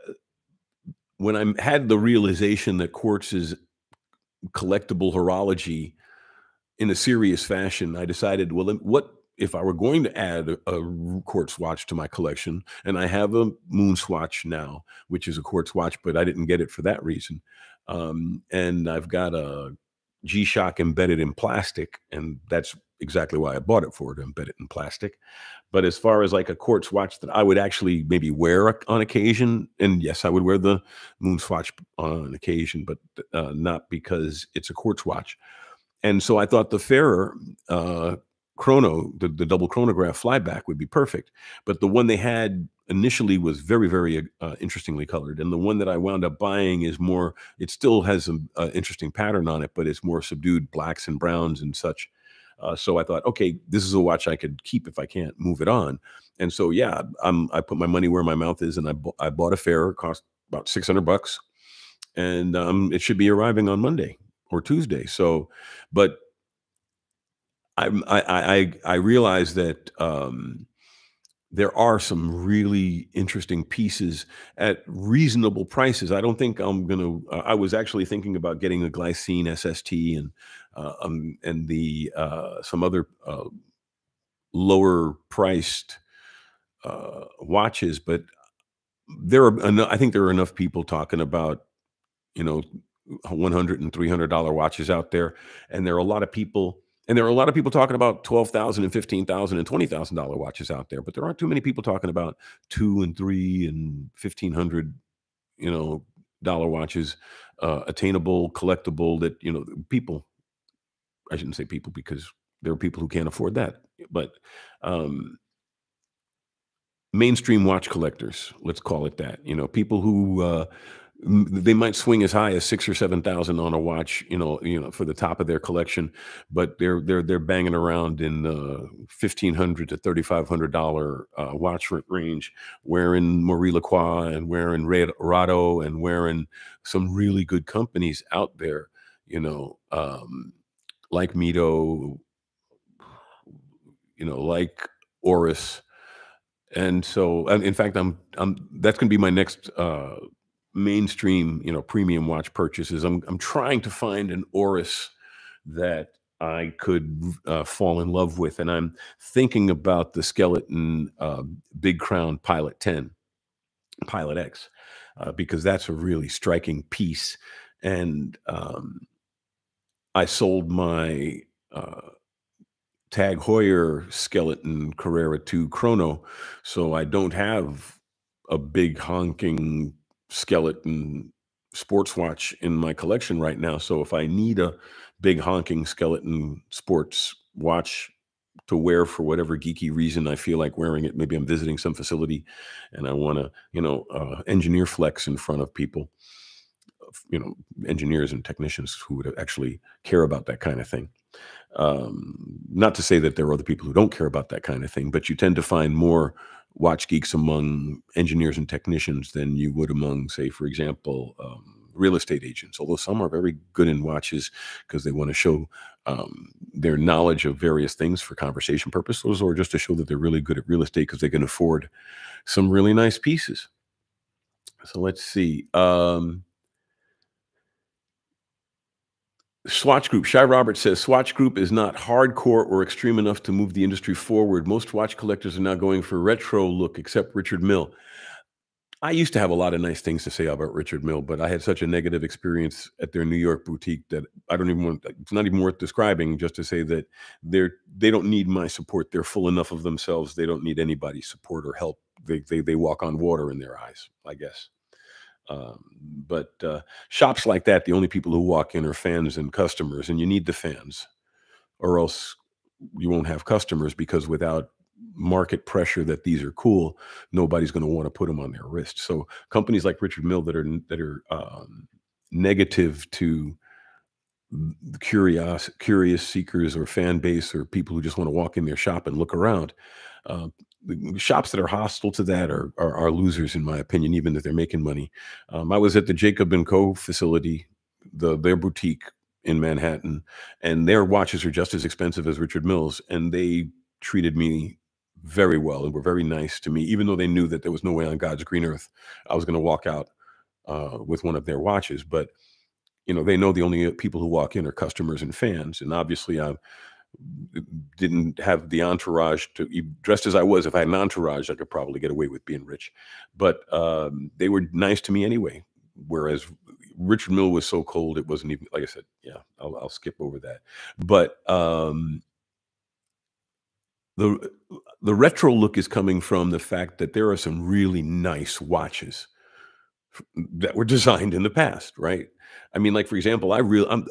when I had the realization that Quartz's collectible horology in a serious fashion, I decided, well, what if I were going to add a, a, quartz watch to my collection, and I have a moon swatch now, which is a quartz watch, but I didn't get it for that reason. Um, and I've got a G-Shock embedded in plastic, and that's exactly why I bought it for to embed it in plastic. But as far as like a quartz watch that I would actually maybe wear on occasion, and yes, I would wear the moon swatch on occasion, but uh, not because it's a quartz watch. And so I thought the Farer uh, chrono, the, the double chronograph flyback would be perfect. But the one they had initially was very, very uh, interestingly colored. And the one that I wound up buying is more, it still has an interesting pattern on it, but it's more subdued blacks and browns and such. Uh, so I thought, okay, this is a watch I could keep if I can't move it on. And so, yeah, I'm, I put my money where my mouth is and I, I bought a Farer, cost about 600 bucks. And um, it should be arriving on Monday or Tuesday. So, but I I I, realize that um, there are some really interesting pieces at reasonable prices. I don't think I'm gonna. Uh, I was actually thinking about getting a Glycine SST and uh, um, and the uh, some other uh, lower priced uh, watches, but there are. I think there are enough people talking about you know 100 and 300 dollar watches out there and there are a lot of people and there are a lot of people talking about 12,000 and 15,000 and 20,000 dollar watches out there but there aren't too many people talking about 2 and 3 and 1500 you know dollar watches uh, attainable collectible that you know people I shouldn't say people because there are people who can't afford that but um mainstream watch collectors let's call it that you know people who uh they might swing as high as six or seven thousand on a watch, you know, you know, for the top of their collection, but they're they're they're banging around in uh, fifteen hundred to thirty five hundred dollar uh, watch range, wearing Maurice Lacroix and wearing Rado and wearing some really good companies out there, you know, um, like Mido, you know, like Oris, and so, in fact, I'm I'm that's going to be my next. Uh, mainstream, you know, premium watch purchases. I'm I'm trying to find an Oris that I could uh, fall in love with, and I'm thinking about the skeleton uh, Big Crown Pilot 10, Pilot X, uh, because that's a really striking piece. And um, I sold my uh, Tag Heuer skeleton Carrera 2 Chrono, so I don't have a big honking skeleton sports watch in my collection right now. So if I need a big honking skeleton sports watch to wear for whatever geeky reason I feel like wearing it, maybe I'm visiting some facility and I want to, you know, uh, engineer flex in front of people, you know, engineers and technicians who would actually care about that kind of thing. Um, not to say that there are other people who don't care about that kind of thing, but you tend to find more watch geeks among engineers and technicians than you would among, say, for example, um, real estate agents. Although some are very good in watches because they want to show um, their knowledge of various things for conversation purposes, or just to show that they're really good at real estate because they can afford some really nice pieces. So let's see. Um, Swatch Group. Shy Roberts says Swatch Group is not hardcore or extreme enough to move the industry forward. Most watch collectors are now going for retro look, except Richard Mille. I used to have a lot of nice things to say about Richard Mille, but I had such a negative experience at their New York boutique that I don't even want. It's not even worth describing. Just to say that they're they don't need my support. They're full enough of themselves. They don't need anybody's support or help. They they they walk on water in their eyes. I guess. Um, but uh, shops like that, the only people who walk in are fans and customers, and you need the fans, or else you won't have customers because without market pressure that these are cool, nobody's going to want to put them on their wrist. So companies like Richard Mille that are that are um, negative to curious curious seekers or fan base or people who just want to walk in their shop and look around. Uh, the shops that are hostile to that are, are, are losers, in my opinion, even if they're making money. Um, I was at the Jacob and Co. facility, the their boutique in Manhattan, and their watches are just as expensive as Richard Mille's and they treated me very well and were very nice to me, even though they knew that there was no way on God's green earth I was going to walk out uh, with one of their watches. But you know, they know the only people who walk in are customers and fans, and obviously I didn't have the entourage to dressed as I was. If I had an entourage, I could probably get away with being rich. But um, they were nice to me anyway. Whereas Richard Mille was so cold, it wasn't even like I said. Yeah, I'll, I'll skip over that. But um, the the retro look is coming from the fact that there are some really nice watches that were designed in the past, right? I mean, like for example, I really I'm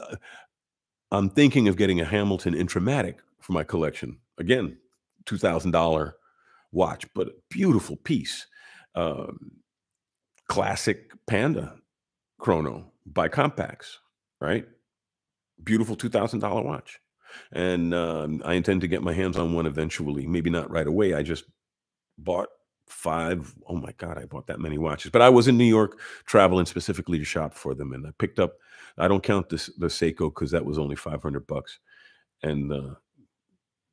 I'm thinking of getting a Hamilton Intramatic for my collection. Again, two thousand dollar watch, but a beautiful piece. Um, classic Panda chrono bicompax, right? Beautiful two thousand dollar watch and um, I intend to get my hands on one eventually. Maybe not right away. I just bought five. Oh my god, I bought that many watches. But I was in New York traveling specifically to shop for them, and I picked up. I don't count this the Seiko because that was only five hundred bucks, and uh,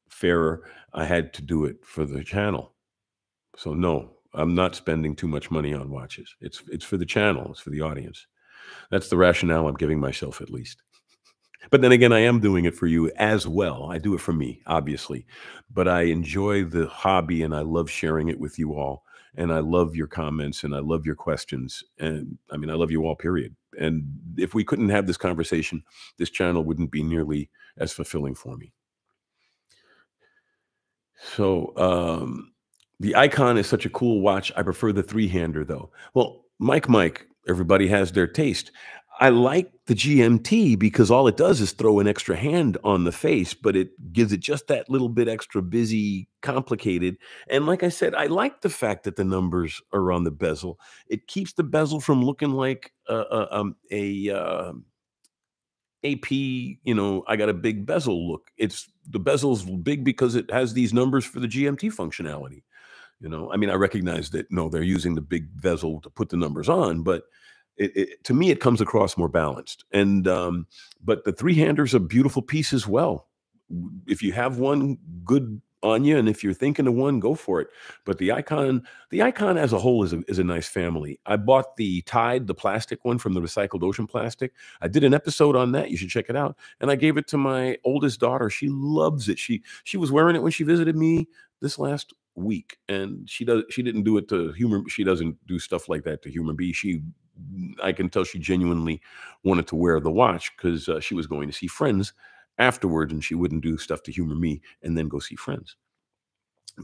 Farer. I had to do it for the channel. So no, I'm not spending too much money on watches. It's it's for the channel. It's for the audience. That's the rationale I'm giving myself, at least. But then again, I am doing it for you as well. I do it for me, obviously, but I enjoy the hobby and I love sharing it with you all. And I love your comments and I love your questions. And I mean, I love you all, period. And if we couldn't have this conversation, this channel wouldn't be nearly as fulfilling for me. So, um, the Aikon is such a cool watch. I prefer the three hander though. Well, Mike, Mike, everybody has their taste. I like the GMT because all it does is throw an extra hand on the face, but it gives it just that little bit extra busy, complicated. And like I said, I like the fact that the numbers are on the bezel. It keeps the bezel from looking like a, a, um, a uh, AP, you know, I got a big bezel look. It's the bezel's big because it has these numbers for the GMT functionality. You know, I mean, I recognize that no, they're using the big bezel to put the numbers on, but it, it, to me it comes across more balanced. And um, but the three handers a beautiful piece as well. If you have one good on you and if you're thinking of one go for it. But the Aikon the Aikon as a whole is a, is a nice family. I bought the tide the plastic one from the recycled ocean plastic. I did an episode on that. You should check it out. And i gave it to my oldest daughter. She loves it. She she was wearing it when she visited me this last week. And she does she didn't do it to humor she doesn't do stuff like that to human be she I can tell she genuinely wanted to wear the watch because uh, she was going to see friends afterwards, and she wouldn't do stuff to humor me and then go see friends.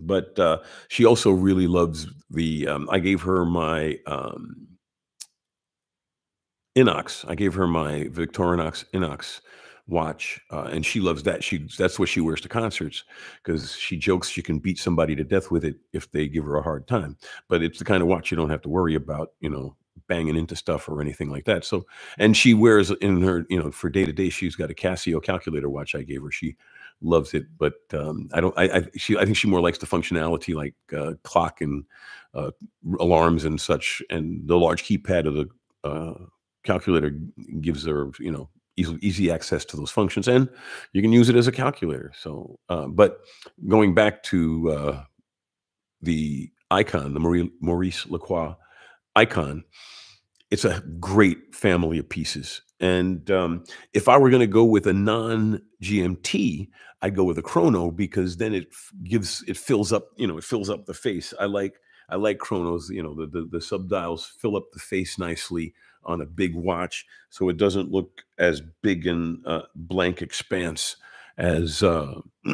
But uh, she also really loves the. Um, I gave her my um, Inox. I gave her my Victorinox Inox watch, uh, and she loves that. She that's what she wears to concerts because she jokes she can beat somebody to death with it if they give her a hard time. But it's the kind of watch you don't have to worry about, you know, banging into stuff or anything like that. So, and she wears in her, you know, for day to day, she's got a Casio calculator watch I gave her. She loves it, but um, I don't. I, I she I think she more likes the functionality like uh, clock and uh, alarms and such, and the large keypad of the uh, calculator gives her, you know, easy, easy access to those functions, and you can use it as a calculator. So, uh, but going back to uh, the Aikon, the Marie, Maurice Lacroix Aikon, it's a great family of pieces. And um, if I were going to go with a non GMT, I'd go with a chrono because then it gives it fills up, you know, it fills up the face. I like I like chronos, you know, the the, the sub dials fill up the face nicely on a big watch, so it doesn't look as big and uh, blank expanse as uh,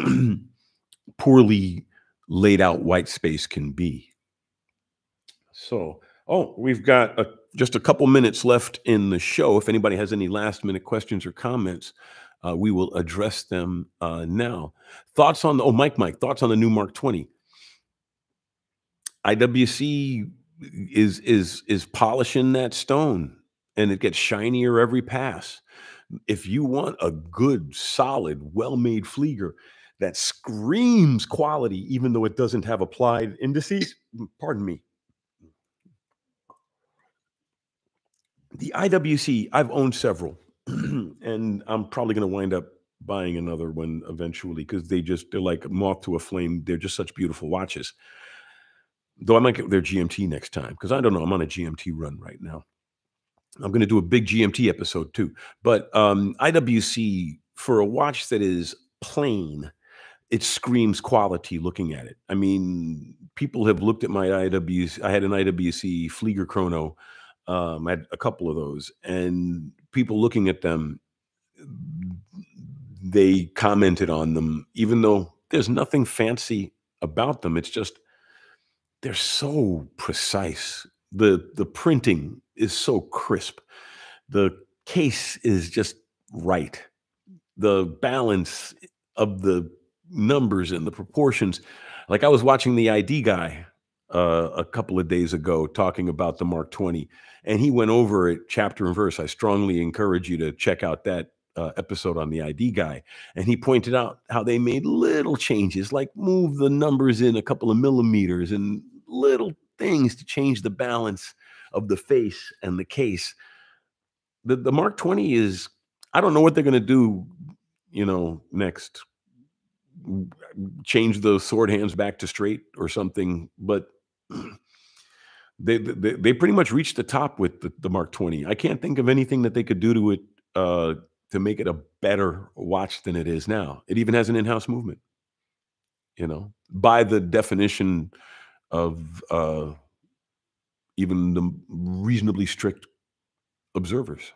poorly laid out white space can be. So Oh, we've got a, just a couple minutes left in the show. If anybody has any last minute questions or comments, uh, we will address them uh, now. Thoughts on the, oh, Mike, Mike, thoughts on the new Mark 20? IWC is is is polishing that stone and it gets shinier every pass. If you want a good, solid, well-made Flieger that screams quality, even though it doesn't have applied indices, pardon me, The IWC, I've owned several, and I'm probably going to wind up buying another one eventually because they just they're like moth to a flame. They're just such beautiful watches. Though I might get their GMT next time because I don't know. I'm on a GMT run right now. I'm going to do a big GMT episode too. But um, IWC for a watch that is plain, it screams quality looking at it. I mean, people have looked at my IWC. I had an IWC Flieger Chrono. Um, I had a couple of those, and people looking at them, they commented on them, even though there's nothing fancy about them. It's just they're so precise. The the printing is so crisp. The case is just right. The balance of the numbers and the proportions. Like I was watching the ID guy uh, a couple of days ago talking about the Mark 20, and he went over it chapter and verse. I strongly encourage you to check out that uh, episode on the ID guy, and he pointed out how they made little changes, like move the numbers in a couple of millimeters and little things to change the balance of the face and the case. The the Mark 20 is I don't know what they're going to do, you know, next change the sword hands back to straight or something, but they, they they pretty much reached the top with the, the Mark 20. I can't think of anything that they could do to it uh, to make it a better watch than it is now. It even has an in-house movement. You know, by the definition of uh, even the reasonably strict observers.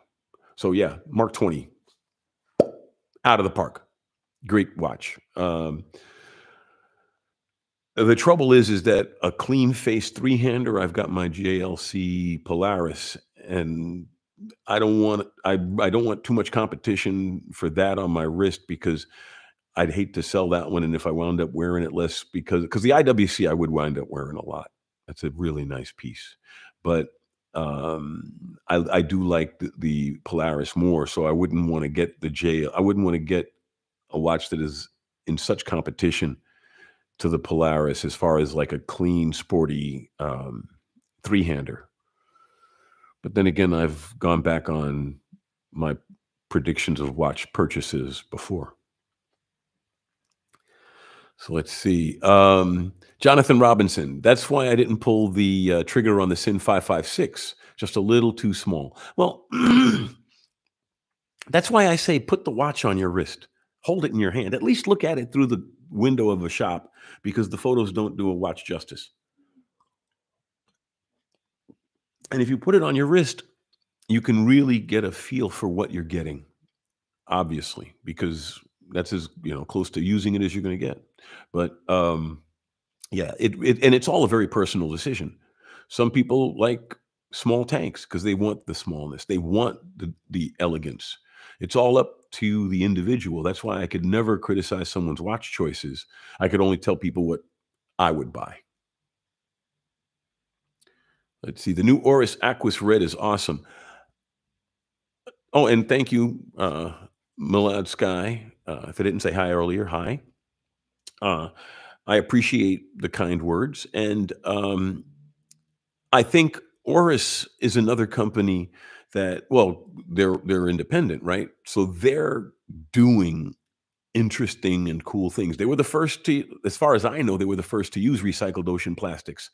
So yeah, Mark 20 out of the park. Great watch. Um, the trouble is, is that a clean face three hander. I've got my JLC Polaris, and I don't want I I don't want too much competition for that on my wrist because I'd hate to sell that one. And if I wound up wearing it less, because because the IWC I would wind up wearing a lot. That's a really nice piece, but um, I, I do like the, the Polaris more. So I wouldn't want to get the J. I wouldn't want to get a watch that is in such competition to the Polaris as far as like a clean, sporty um, three hander. But then again, I've gone back on my predictions of watch purchases before. So let's see. Um, Jonathan Robinson. That's why I didn't pull the uh, trigger on the Sinn 556. Just a little too small. Well, that's why I say put the watch on your wrist. Hold it in your hand. At least look at it through the window of a shop because the photos don't do a watch justice. And if you put it on your wrist, you can really get a feel for what you're getting, obviously, because that's as you know close to using it as you're going to get. But um, yeah, it, it and it's all a very personal decision. Some people like small tanks because they want the smallness, they want the the elegance. It's all up to the individual. That's why I could never criticize someone's watch choices. I could only tell people what I would buy. Let's see. The new Oris Aquis Red is awesome. Oh, and thank you, uh, Milad Sky. Uh, if I didn't say hi earlier, hi. Uh, I appreciate the kind words. And um, I think Oris is another company that, well, they're they're independent, right? So they're doing interesting and cool things. They were the first to, as far as I know, they were the first to use recycled ocean plastics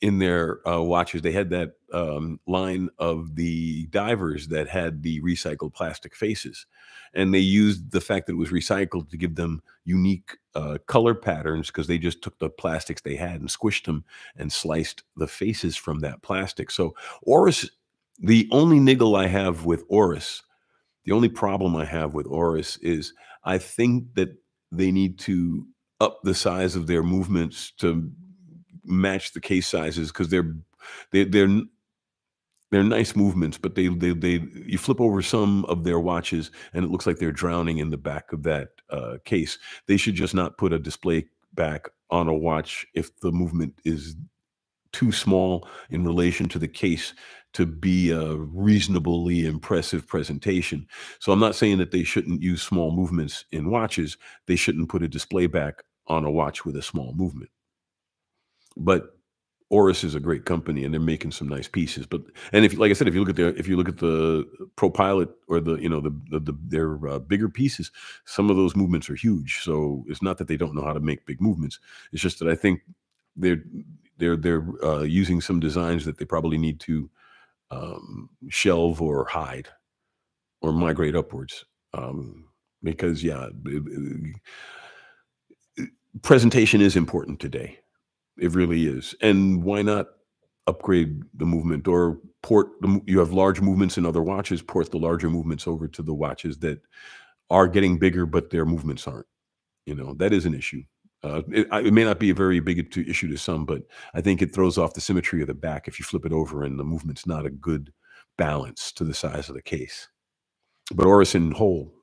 in their uh, watches. They had that um, line of the divers that had the recycled plastic faces, and they used the fact that it was recycled to give them unique uh, color patterns because they just took the plastics they had and squished them and sliced the faces from that plastic. So Oris, the only niggle I have with Oris, the only problem I have with Oris is I think that they need to up the size of their movements to match the case sizes because they're they, they're they're nice movements, but they they they you flip over some of their watches and it looks like they're drowning in the back of that uh, case. They should just not put a display back on a watch if the movement is too small in relation to the case to be a reasonably impressive presentation. So I'm not saying that they shouldn't use small movements in watches. They shouldn't put a display back on a watch with a small movement. But Oris is a great company, and they're making some nice pieces. But and if, like I said, if you look at the if you look at the Pro Pilot or the you know the the, the their uh, bigger pieces, some of those movements are huge. So it's not that they don't know how to make big movements. It's just that I think they're they're they're uh, using some designs that they probably need to um, shelve or hide or migrate upwards. Um, because yeah, presentation is important today. It really is. And why not upgrade the movement or port the, you have large movements in other watches, port the larger movements over to the watches that are getting bigger, but their movements aren't. You know, that is an issue. Uh, it, it, may not be a very big issue to some, but I think it throws off the symmetry of the back if you flip it over and the movement's not a good balance to the size of the case. But Oris on whole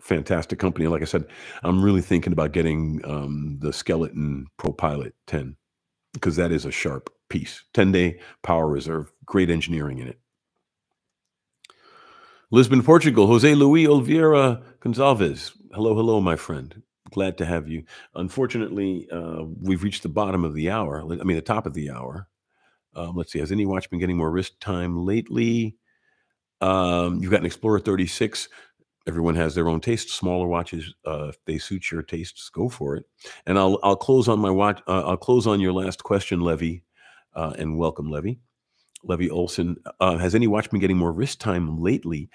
fantastic company. Like I said, I'm really thinking about getting um, the Skeleton Pro Pilot 10 because that is a sharp piece. 10 day power reserve, great engineering in it. Lisbon, Portugal, Jose Luis Oliveira Gonzalez. Hello, hello, my friend. Glad to have you. Unfortunately, uh, we've reached the bottom of the hour. I mean, the top of the hour. Um, let's see. Has any watch been getting more wrist time lately? Um, you've got an Explorer 36 everyone has their own taste. Smaller watches, uh, if they suit your tastes, go for it. And I'll I'll close on my watch. Uh, I'll close on your last question, Levy, uh, and welcome, Levy. Levy Olson, uh, has any watch been getting more wrist time lately?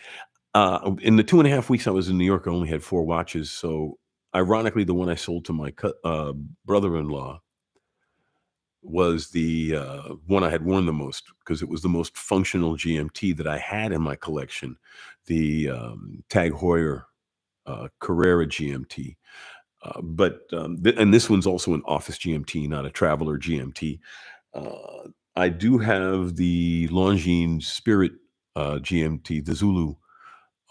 Uh, in the two and a half weeks I was in New York, I only had four watches. So, ironically, the one I sold to my uh, brother-in-law was the uh, one I had worn the most because it was the most functional GMT that I had in my collection, the um, Tag Heuer uh, Carrera GMT. Uh, but um, th- and this one's also an office GMT, not a traveler GMT. Uh, I do have the Longines Spirit uh, GMT, the Zulu,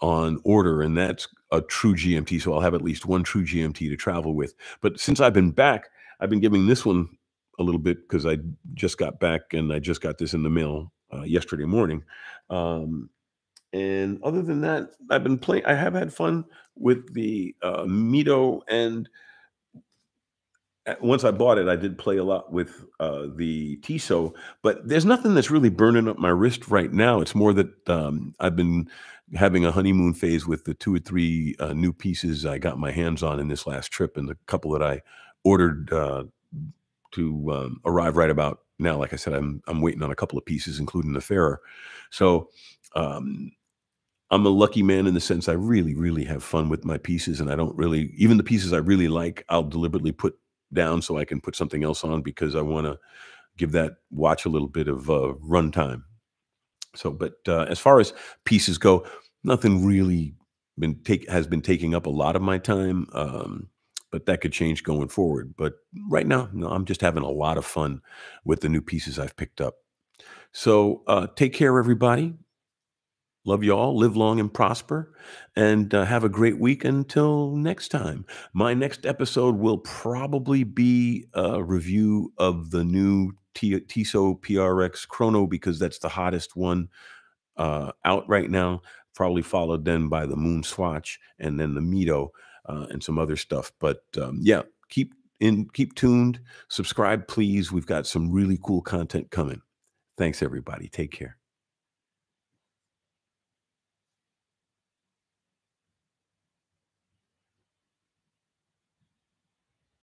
on order, and that's a true GMT. So I'll have at least one true GMT to travel with. But since I've been back, I've been giving this one a little bit because I just got back and I just got this in the mail uh, yesterday morning. Um, and other than that, I've been playing. I have had fun with the uh, Mido, and once I bought it, I did play a lot with uh, the Tissot. But there's nothing that's really burning up my wrist right now. It's more that um, I've been having a honeymoon phase with the two or three uh, new pieces I got my hands on in this last trip, and the couple that I ordered uh, to um, arrive right about now. Like I said, I'm I'm waiting on a couple of pieces, including the Farer. So um, I'm a lucky man in the sense I really, really have fun with my pieces, and I don't really even the pieces I really like, I'll deliberately put down so I can put something else on because I want to give that watch a little bit of uh, runtime. So, but uh, as far as pieces go, nothing really been take has been taking up a lot of my time. Um, but that could change going forward. But right now, no, I'm just having a lot of fun with the new pieces I've picked up. So uh, take care, everybody. Love you all. Live long and prosper, and uh, have a great week until next time. My next episode will probably be a review of the new T- Tissot PRX Chrono because that's the hottest one uh, out right now. Probably followed then by the Moon Swatch and then the Mido uh, and some other stuff. But um, yeah, keep in, keep tuned. Subscribe, please. We've got some really cool content coming. Thanks, everybody. Take care.